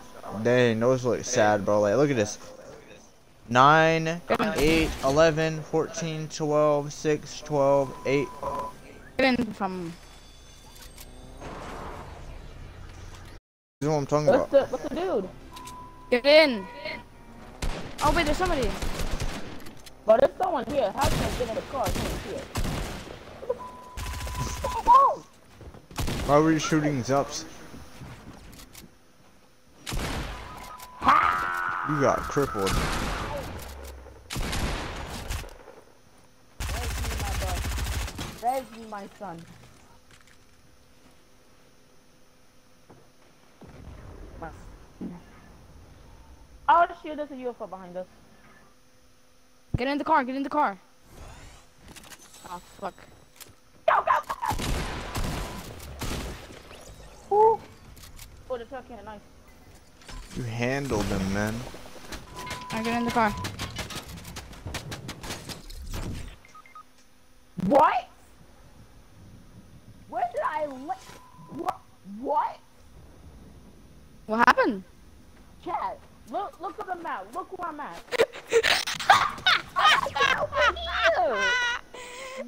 dang, those look sad, bro. Like look at this. 9, 8, 11, 14, 12, 6, 12, 8. From. This is what I'm talking what's about. the what's the dude? Get in. Oh wait, there's somebody. But there's someone here. How can I get in the car? Someone's here. Why were you shooting Zups? You got crippled. There's me, my son. My son. Oh shoot, there's a UFO behind us. Get in the car. Get in the car. Oh fuck. Go, go, go! Ooh. Oh, the truck here, nice. You handled them, man. I get in the car. What? Where did I let? What? What? What happened? Chad, look, look at the map. Look where I'm at. Here.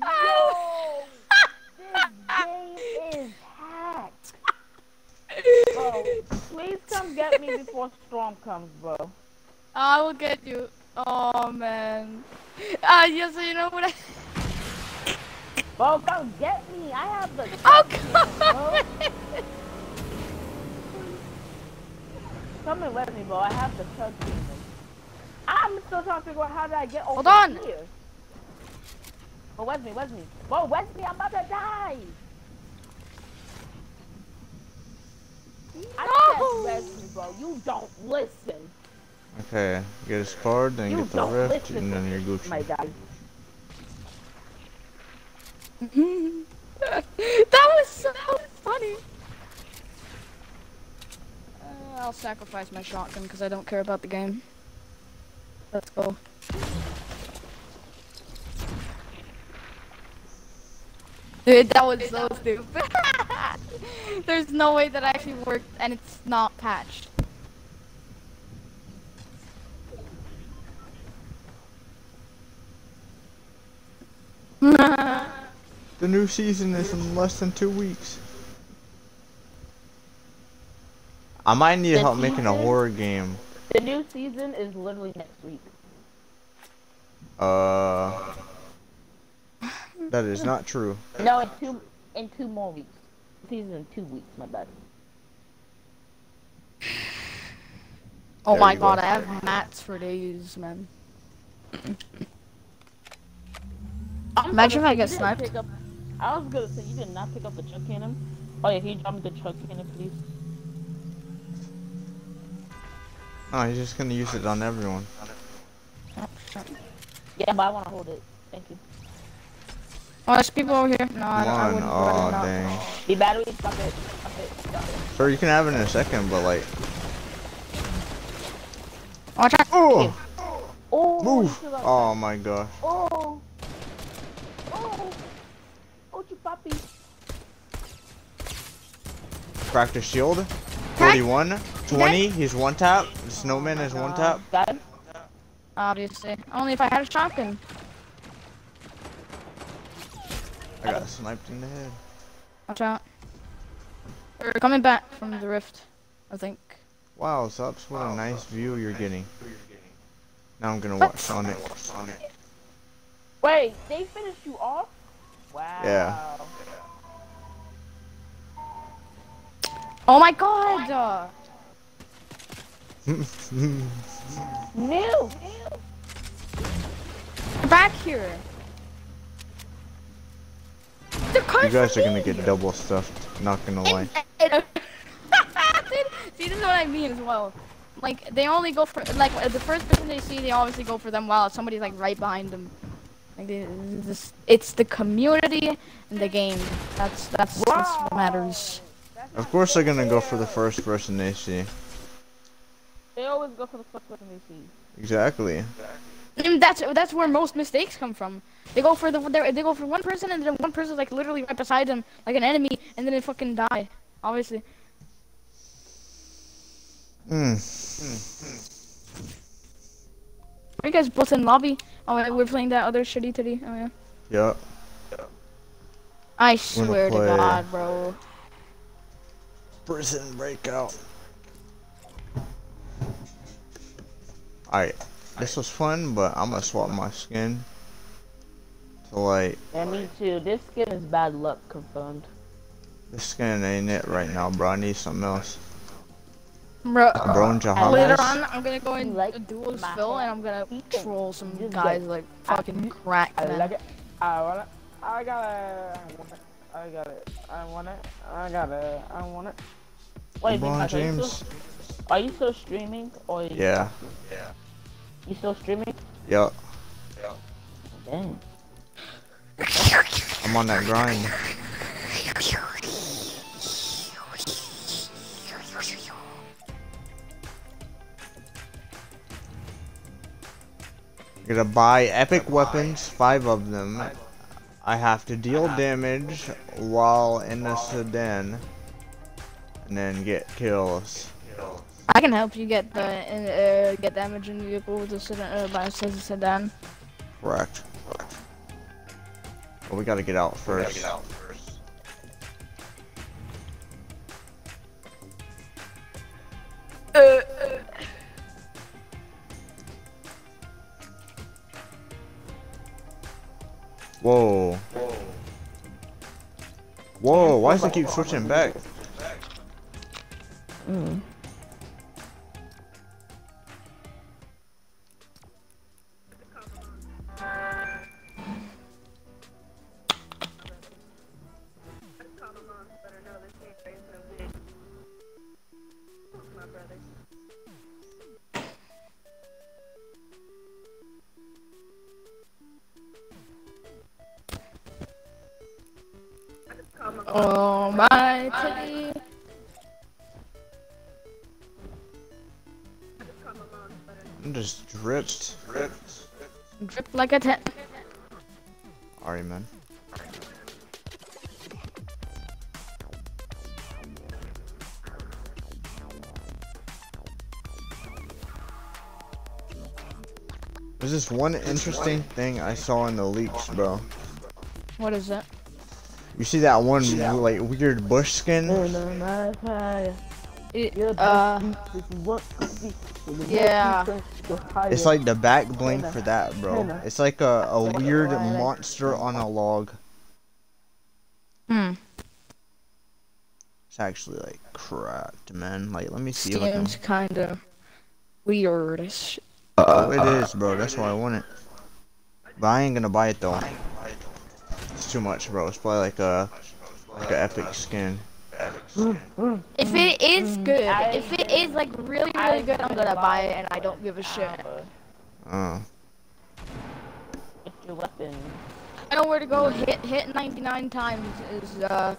Yo, this game is hacked. Bro, please come get me before Storm comes, bro. I will get you. Oh man. Ah, yes, you know what I. Bro, come get me. I have the. Oh bro. god. Come in with me, bro. I have the demon. I'm still trying to figure out how did I get over Hold on. here. Bro, where's me? Where's me? Bro, where's me? I'm about to die. I No. said where's me, bro. You don't listen. Okay, get his card, then You get the don't rift, listen and then you're me, Gucci. My guy. that was so funny. Uh, I'll sacrifice my shotgun because I don't care about the game. Let's go. Dude, that was so stupid. There's no way that actually worked and it's not patched. The new season is in less than two weeks. I might need help making a horror game. The new season is literally next week. Uh, that is not true. No, in two in two more weeks. Season in two weeks. My bad. Oh There my you go. god, I have mats for days, man. I'm Imagine if I get sniped. Up, I was gonna say you did not pick up the Chug Cannon. Oh yeah, can you drop me the Chug Cannon, please? Oh, he's just gonna use it on everyone. Yeah, but I wanna hold it. Thank you. Oh, there's people over here. No, I, Come don't- I wouldn't. Oh, rather dang. The battery, stop it. Stop it. Stop it. Sure, you can have it in a second, but like, Watch out. oh, Oh, move! you still got- Oh my gosh. Oh. Oh. Oh, you puppy. Cracked his shield. Crack. 41, 20. He's one tap. The snowman is one tap. Got him? Obviously. Only if I had a shotgun. I got sniped in the head. Watch out. They're coming back from the rift, I think. Wow, Subs, what a nice view you're getting. Now I'm gonna watch Sonic. Wait, they finished you off? Wow. Yeah. Oh my god! Uh, New. they're back here. They're You guys are gonna get double stuffed, not gonna lie. Dude, see, this is what I mean as well. Like, they only go for, like, the first person they see, they obviously go for them while somebody's, like, right behind them. Like, they, this, it's the community and the game. That's, that's, that's what matters. Of course they're gonna go for the first person they see. They always go for the first person they see. Exactly. And that's, that's where most mistakes come from. They go for the, they they go for one person and then one person's, like, literally right beside them, like an enemy, and then they fucking die. Obviously. Mm. Are you guys both in lobby? Oh, yeah, we're playing that other shitty titty. Oh, yeah. Yeah. I swear to God, bro. Prison breakout. Alright. This was fun, but I'm gonna swap my skin. To like, Yeah, me too. This skin is bad luck confirmed. this skin ain't it right now, bro. I need something else. Bro, Bro and Jahamas. later on, I'm gonna go and Like duos my Phil, and I'm gonna people. troll some guys like fucking crack, I man. like it. I want it. I got it. I got it. I want it. I got it. I want it. Wait, James. Are you, still, are you still streaming or? yeah. Yeah. You still streaming? Yeah. Yeah. Dang. I'm on that grind. You're gonna buy epic weapons, five of them, I have to deal damage while in the sedan, and then get kills. I can help you get the uh, get damage in the vehicle with the sedan, uh, by a sedan. Correct. Well, we gotta get out first. Whoa. Whoa, why does it keep switching back? Mm. One interesting thing I saw in the leaks, bro. What is it? You see that one like weird bush skin? It- You're the uh, best, this is what could be. You're the best Yeah. defense, you're higher. It's like the back bling for that, bro. It's like a, a weird monster on a log. hmm. It's actually like cracked, man. Like, let me see if Seems kind of weird. As sh- Oh, it is, bro. That's why I want it. But I ain't gonna buy it though. It's too much, bro. It's probably like a like an epic skin. If it is good, if it is like really, really good, I'm gonna buy it and I don't give a shit. Uh, Get your weapon. I know where to go. Hit hit 99 times is uh.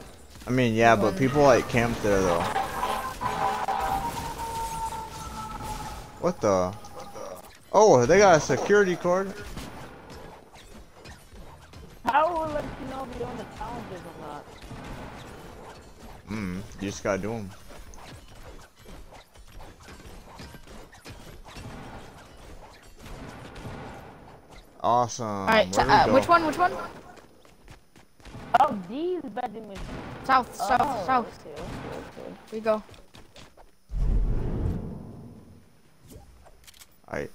I mean, yeah, but people like camp there though. What the? Oh, they got a security cord. How will let you know if you're doing the challenges or not? Hmm, you just gotta do them. Awesome. All right, Where uh, which one? Which one? Oh, these vending machines. South, south, Oh, south. Okay, okay, okay. Here we go. Alright.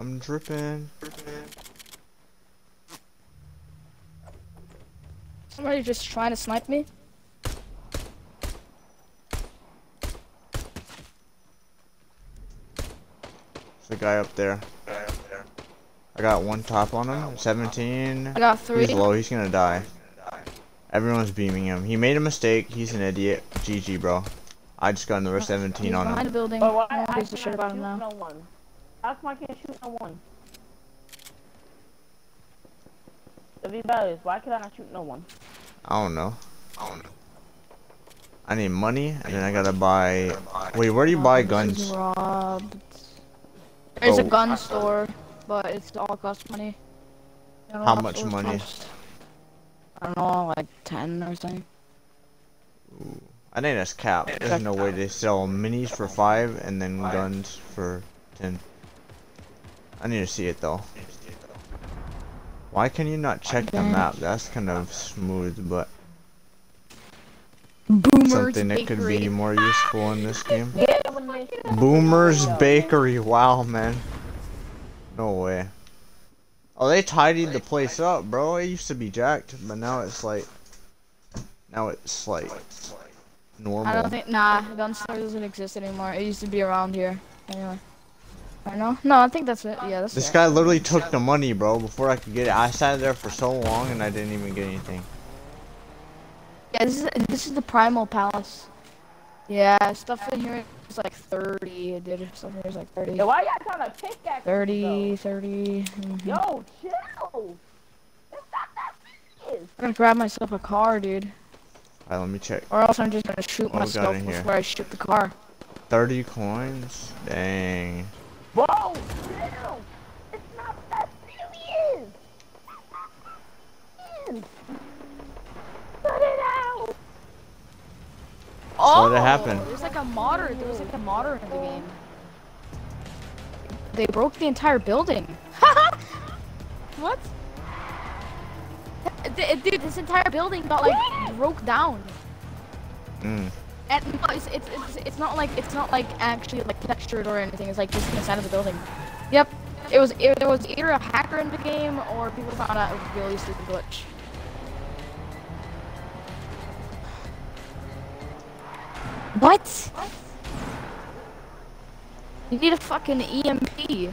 I'm dripping. Somebody just trying to snipe me. There's a guy up there. I got one top on him. 17. I got three. He's low. He's gonna die. Everyone's beaming him. He made a mistake. He's an idiot. GG, bro. I just got another 17 He's on behind him. the building. But why No one I gives a shit cannot about him shoot now. How come I can't shoot no one? If he does, why can I not shoot no one? I don't know. I don't know. I need money, and then I gotta buy. Wait, where do you buy guns? robbed. Oh. There's a Oh. gun store, but it's all cost money. How much money? cost- I don't know, like 10 or something. Ooh. I think that's cap. There's no way they sell minis for five and then guns for ten. I need to see it though. Why can you not check the map? That's kind of smooth, but Boomers something that could be more useful in this game. Yeah, when they shoot Boomer's Bakery. Wow, man. No way. Oh, they tidied the place up, bro. It used to be jacked, but now it's like, now it's like normal. I don't think, nah, gun store doesn't exist anymore. It used to be around here. Anyway. I know. No, I think that's it. Yeah, that's This it. guy literally took the money, bro, before I could get it. I sat there for so long and I didn't even get anything. Yeah, this is this is the Primal Palace. Yeah, stuff in here is like 30, dude. Stuff in here is like 30. Yeah, why y'all trying to pickaxe? me, 30, 30. mhm. Yo, chill. It's not that serious. I'm gonna grab myself a car, dude. Alright, let me check. Or else I'm just gonna shoot What myself in here? before I shoot the car. 30 coins? Dang. Whoa! Damn! It's not that serious! Man. Cut it out! Oh, what happened? There's like a modder. There was like a modder in the game. They broke the entire building. what? Th- Dude, this entire building got like broke down. Mm. And no, it's, it's, it's, it's not like it's not like actually like textured or anything. It's like just the inside of the building. Yep. It was it, there was either a hacker in the game or people found out it was a really stupid glitch. What? You need a fucking EMP.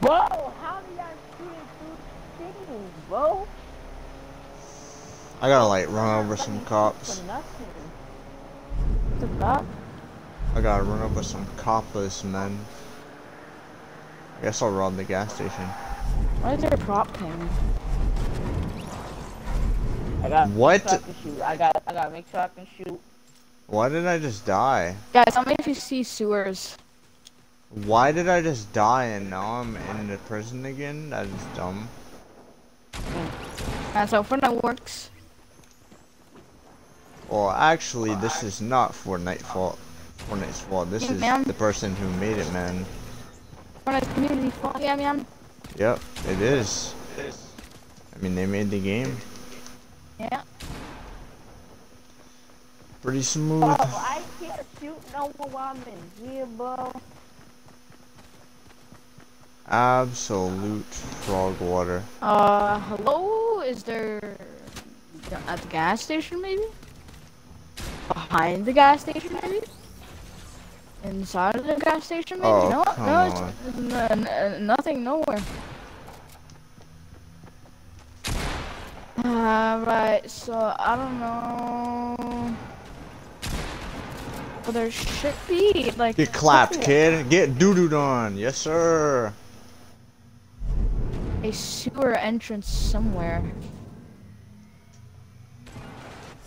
Whoa! How things, bro? I gotta like run over some cops. For nothing. What the fuck? I gotta run over some coppers, man. I guess I'll rob the gas station. Why is there a prop ping? I got What? I can shoot. I got I gotta make sure I can shoot. Why did I just die? Guys, tell me if you see sewers. Why did I just die and now I'm in the prison again? That is dumb. That's how Fortnite works. Well, actually, this is not Fortnite fault. Fortnite's fault. This Yeah, is the person who made it, man. Fortnite's community fault. Yeah, man. Yep, it is. I mean, they made the game Yeah. pretty smooth. Oh, I can't shoot no more while I'm in here, bro. Absolute frog water. Uh, hello? Is there at the gas station maybe? Behind the gas station maybe? Inside of the gas station maybe? Oh, no, no, it's, nothing nowhere. Uh, right, so I don't know. Well, there should be like. Get clapped, kid. Get doo dooed on. Yes, sir. A sewer entrance somewhere.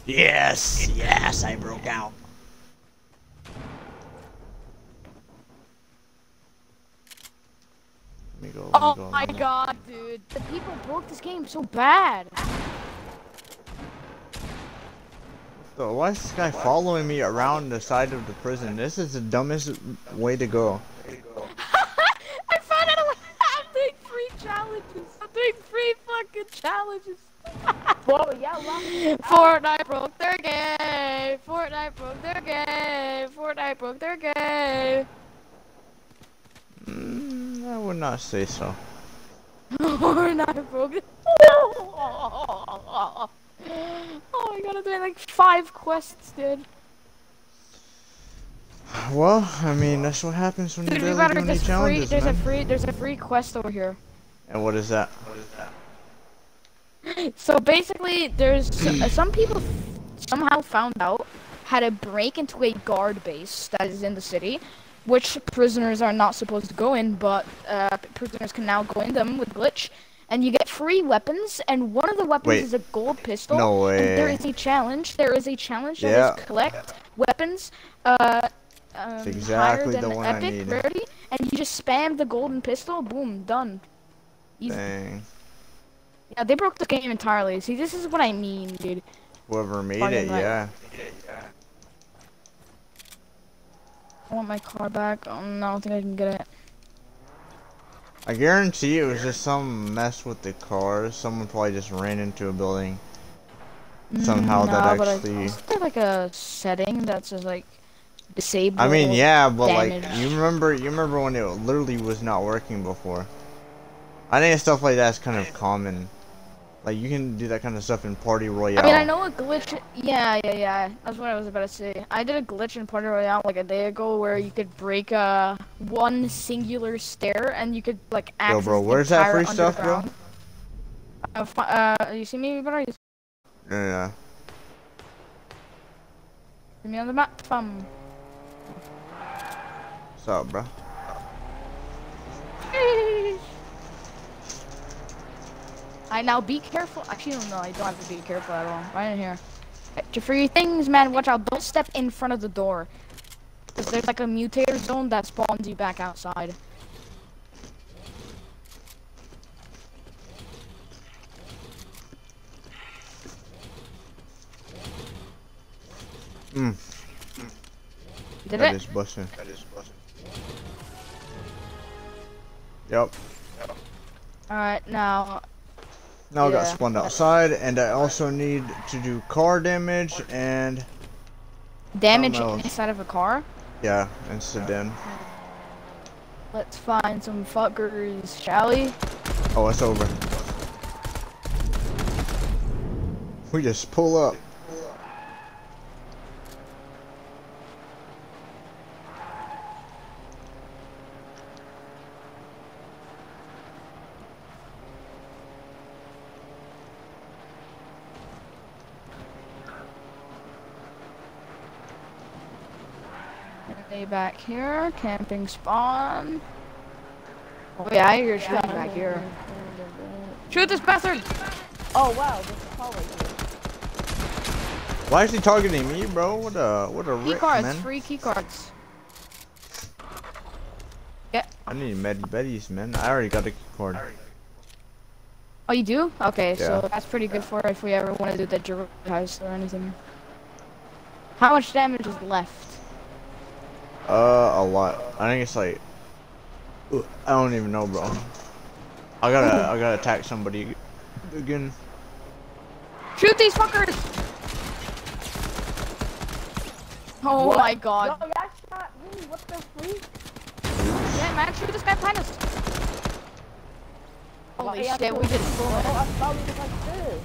Yes, yes, I broke out. Let me go. Let me Oh go, my go. god, dude. The people broke this game so bad. So why is this guy following me around the side of the prison? This is the dumbest way to go. I found out I'm doing free challenges. I'm doing free fucking challenges. Whoa, y'all lost me. Fortnite broke their game. Fortnite broke their game. Fortnite broke their game. Mm, I would not say so. Fortnite broke it. Oh my god, I'm doing like five quests, dude. Well, I mean, that's what happens when you Dude, we barely better do any there's free challenges, there's a free there's a free quest over here. And what is that? what is that? So basically, there's uh, some people f- somehow found out how to break into a guard base that is in the city, which prisoners are not supposed to go in, but uh, prisoners can now go in them with glitch, and you get free weapons. And one of the weapons Wait. is a gold pistol. No And there way. is a challenge. There is a challenge that Yeah. is collect weapons. Uh, um, exactly higher the than one I epic need. rarity, and you just spam the golden pistol. Boom, done. Easy. Dang. Yeah, they broke the game entirely. See, this is what I mean, dude. Whoever made Fucking it, yeah. I want my car back. Um, I don't think I can get it. I guarantee it was just some mess with the cars. Someone probably just ran into a building. Somehow Mm, that nah, but I- actually- Isn't there like a setting that says like disabled? I mean, yeah, but like, you remember, you remember when it literally was not working before. I think stuff like that's kind of common. Like you can do that kind of stuff in Party Royale. I mean, I know a glitch. Yeah, yeah, yeah. That's what I was about to say. I did a glitch in Party Royale like a day ago where you could break uh one singular stair and you could like Yo, access bro, where's that free stuff, bro? Uh, uh, you see me, bro? You Yeah. see me on the map? Um. What's up, bro? Alright, now be careful. Actually, no, I don't have to be careful at all. Right in here. Right, For your things, man, watch out. Don't step in front of the door. Because there's like a mutator zone that spawns you back outside. Mm, Did that it? is busting. That is busting. Yep. Alright, now. Now I got spawned outside, and I also need to do car damage and Damage inside of a car. yeah, and sedan. Let's find some fuckers, shall we? Oh, it's over. We just pull up. Stay back here. Camping spawn. Oh yeah, I hear you're shooting back here. Shoot this bastard! Oh wow, this is hallway. Why is he targeting me, bro? What a what a Key rick, cards, man. free key cards. Yeah. I need Medi Betties, man. I already got a key card. Oh, you do? Okay, so that's pretty good for if we ever want to do the Jiro heist or anything. How much damage is left? Uh, a lot. I think it's like, I don't even know, bro. I gotta, I gotta attack somebody again. Shoot these fuckers! Oh What? my god. Yo, y'all shot me. What the freak? Yeah, man, shoot this guy behind us. Holy Why y'all shit, we just slow? I thought we was like this.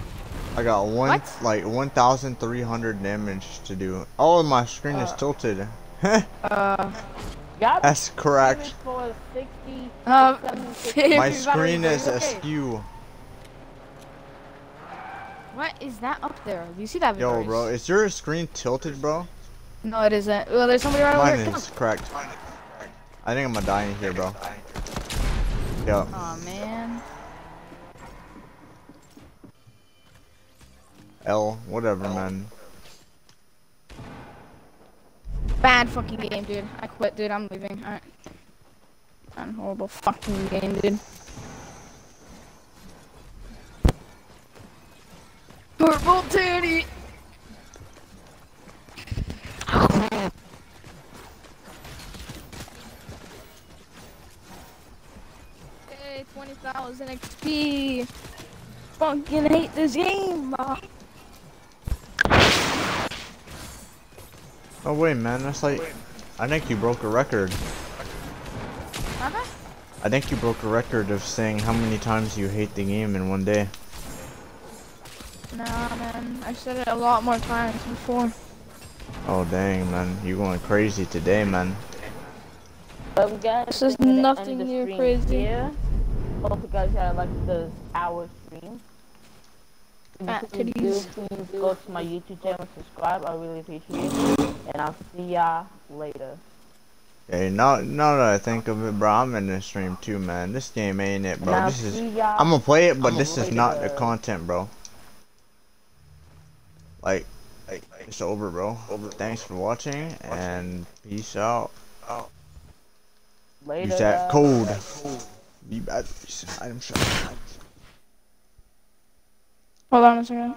I got one, What? like 1,300 damage to do. Oh, my screen is Uh. tilted. Uh, That's correct. 60. uh, My screen is okay. askew. What is that up there? Do you see that? Yo, bro, is your screen tilted, bro? No, it isn't. Well, there's somebody right over Mine here. Come is cracked. I think I'm gonna die in here, bro. Yo, on. Aw, man. L, whatever, man. Bad fucking game, dude. I quit, dude. I'm leaving. Alright. Bad horrible fucking game, dude. Horrible titty. Hey, 20,000 XP. Fucking hate this game. Oh wait, man, that's like, I think you broke a record. Uh-huh. I think you broke a record of saying how many times you hate the game in one day. Nah, man. I said it a lot more times before. Oh dang, man, You're going crazy today, man. But guys, This is we're gonna end nothing the near crazy. Yeah. Hope you guys had like the hour stream. Fat If you do, titties. please go to my YouTube channel, and subscribe. I really appreciate it. And I'll see y'all later. Hey, now, now that I think of it, bro, I'm in this stream too, man. This game ain't it, bro. and I'll This is, see y'all. I'm gonna play it, but I'ma this is not the content, bro. Like, like, it's over, bro. Thanks for watching, and peace out. later. Use that guys. code. Be bad. Item shop. Hold on a second.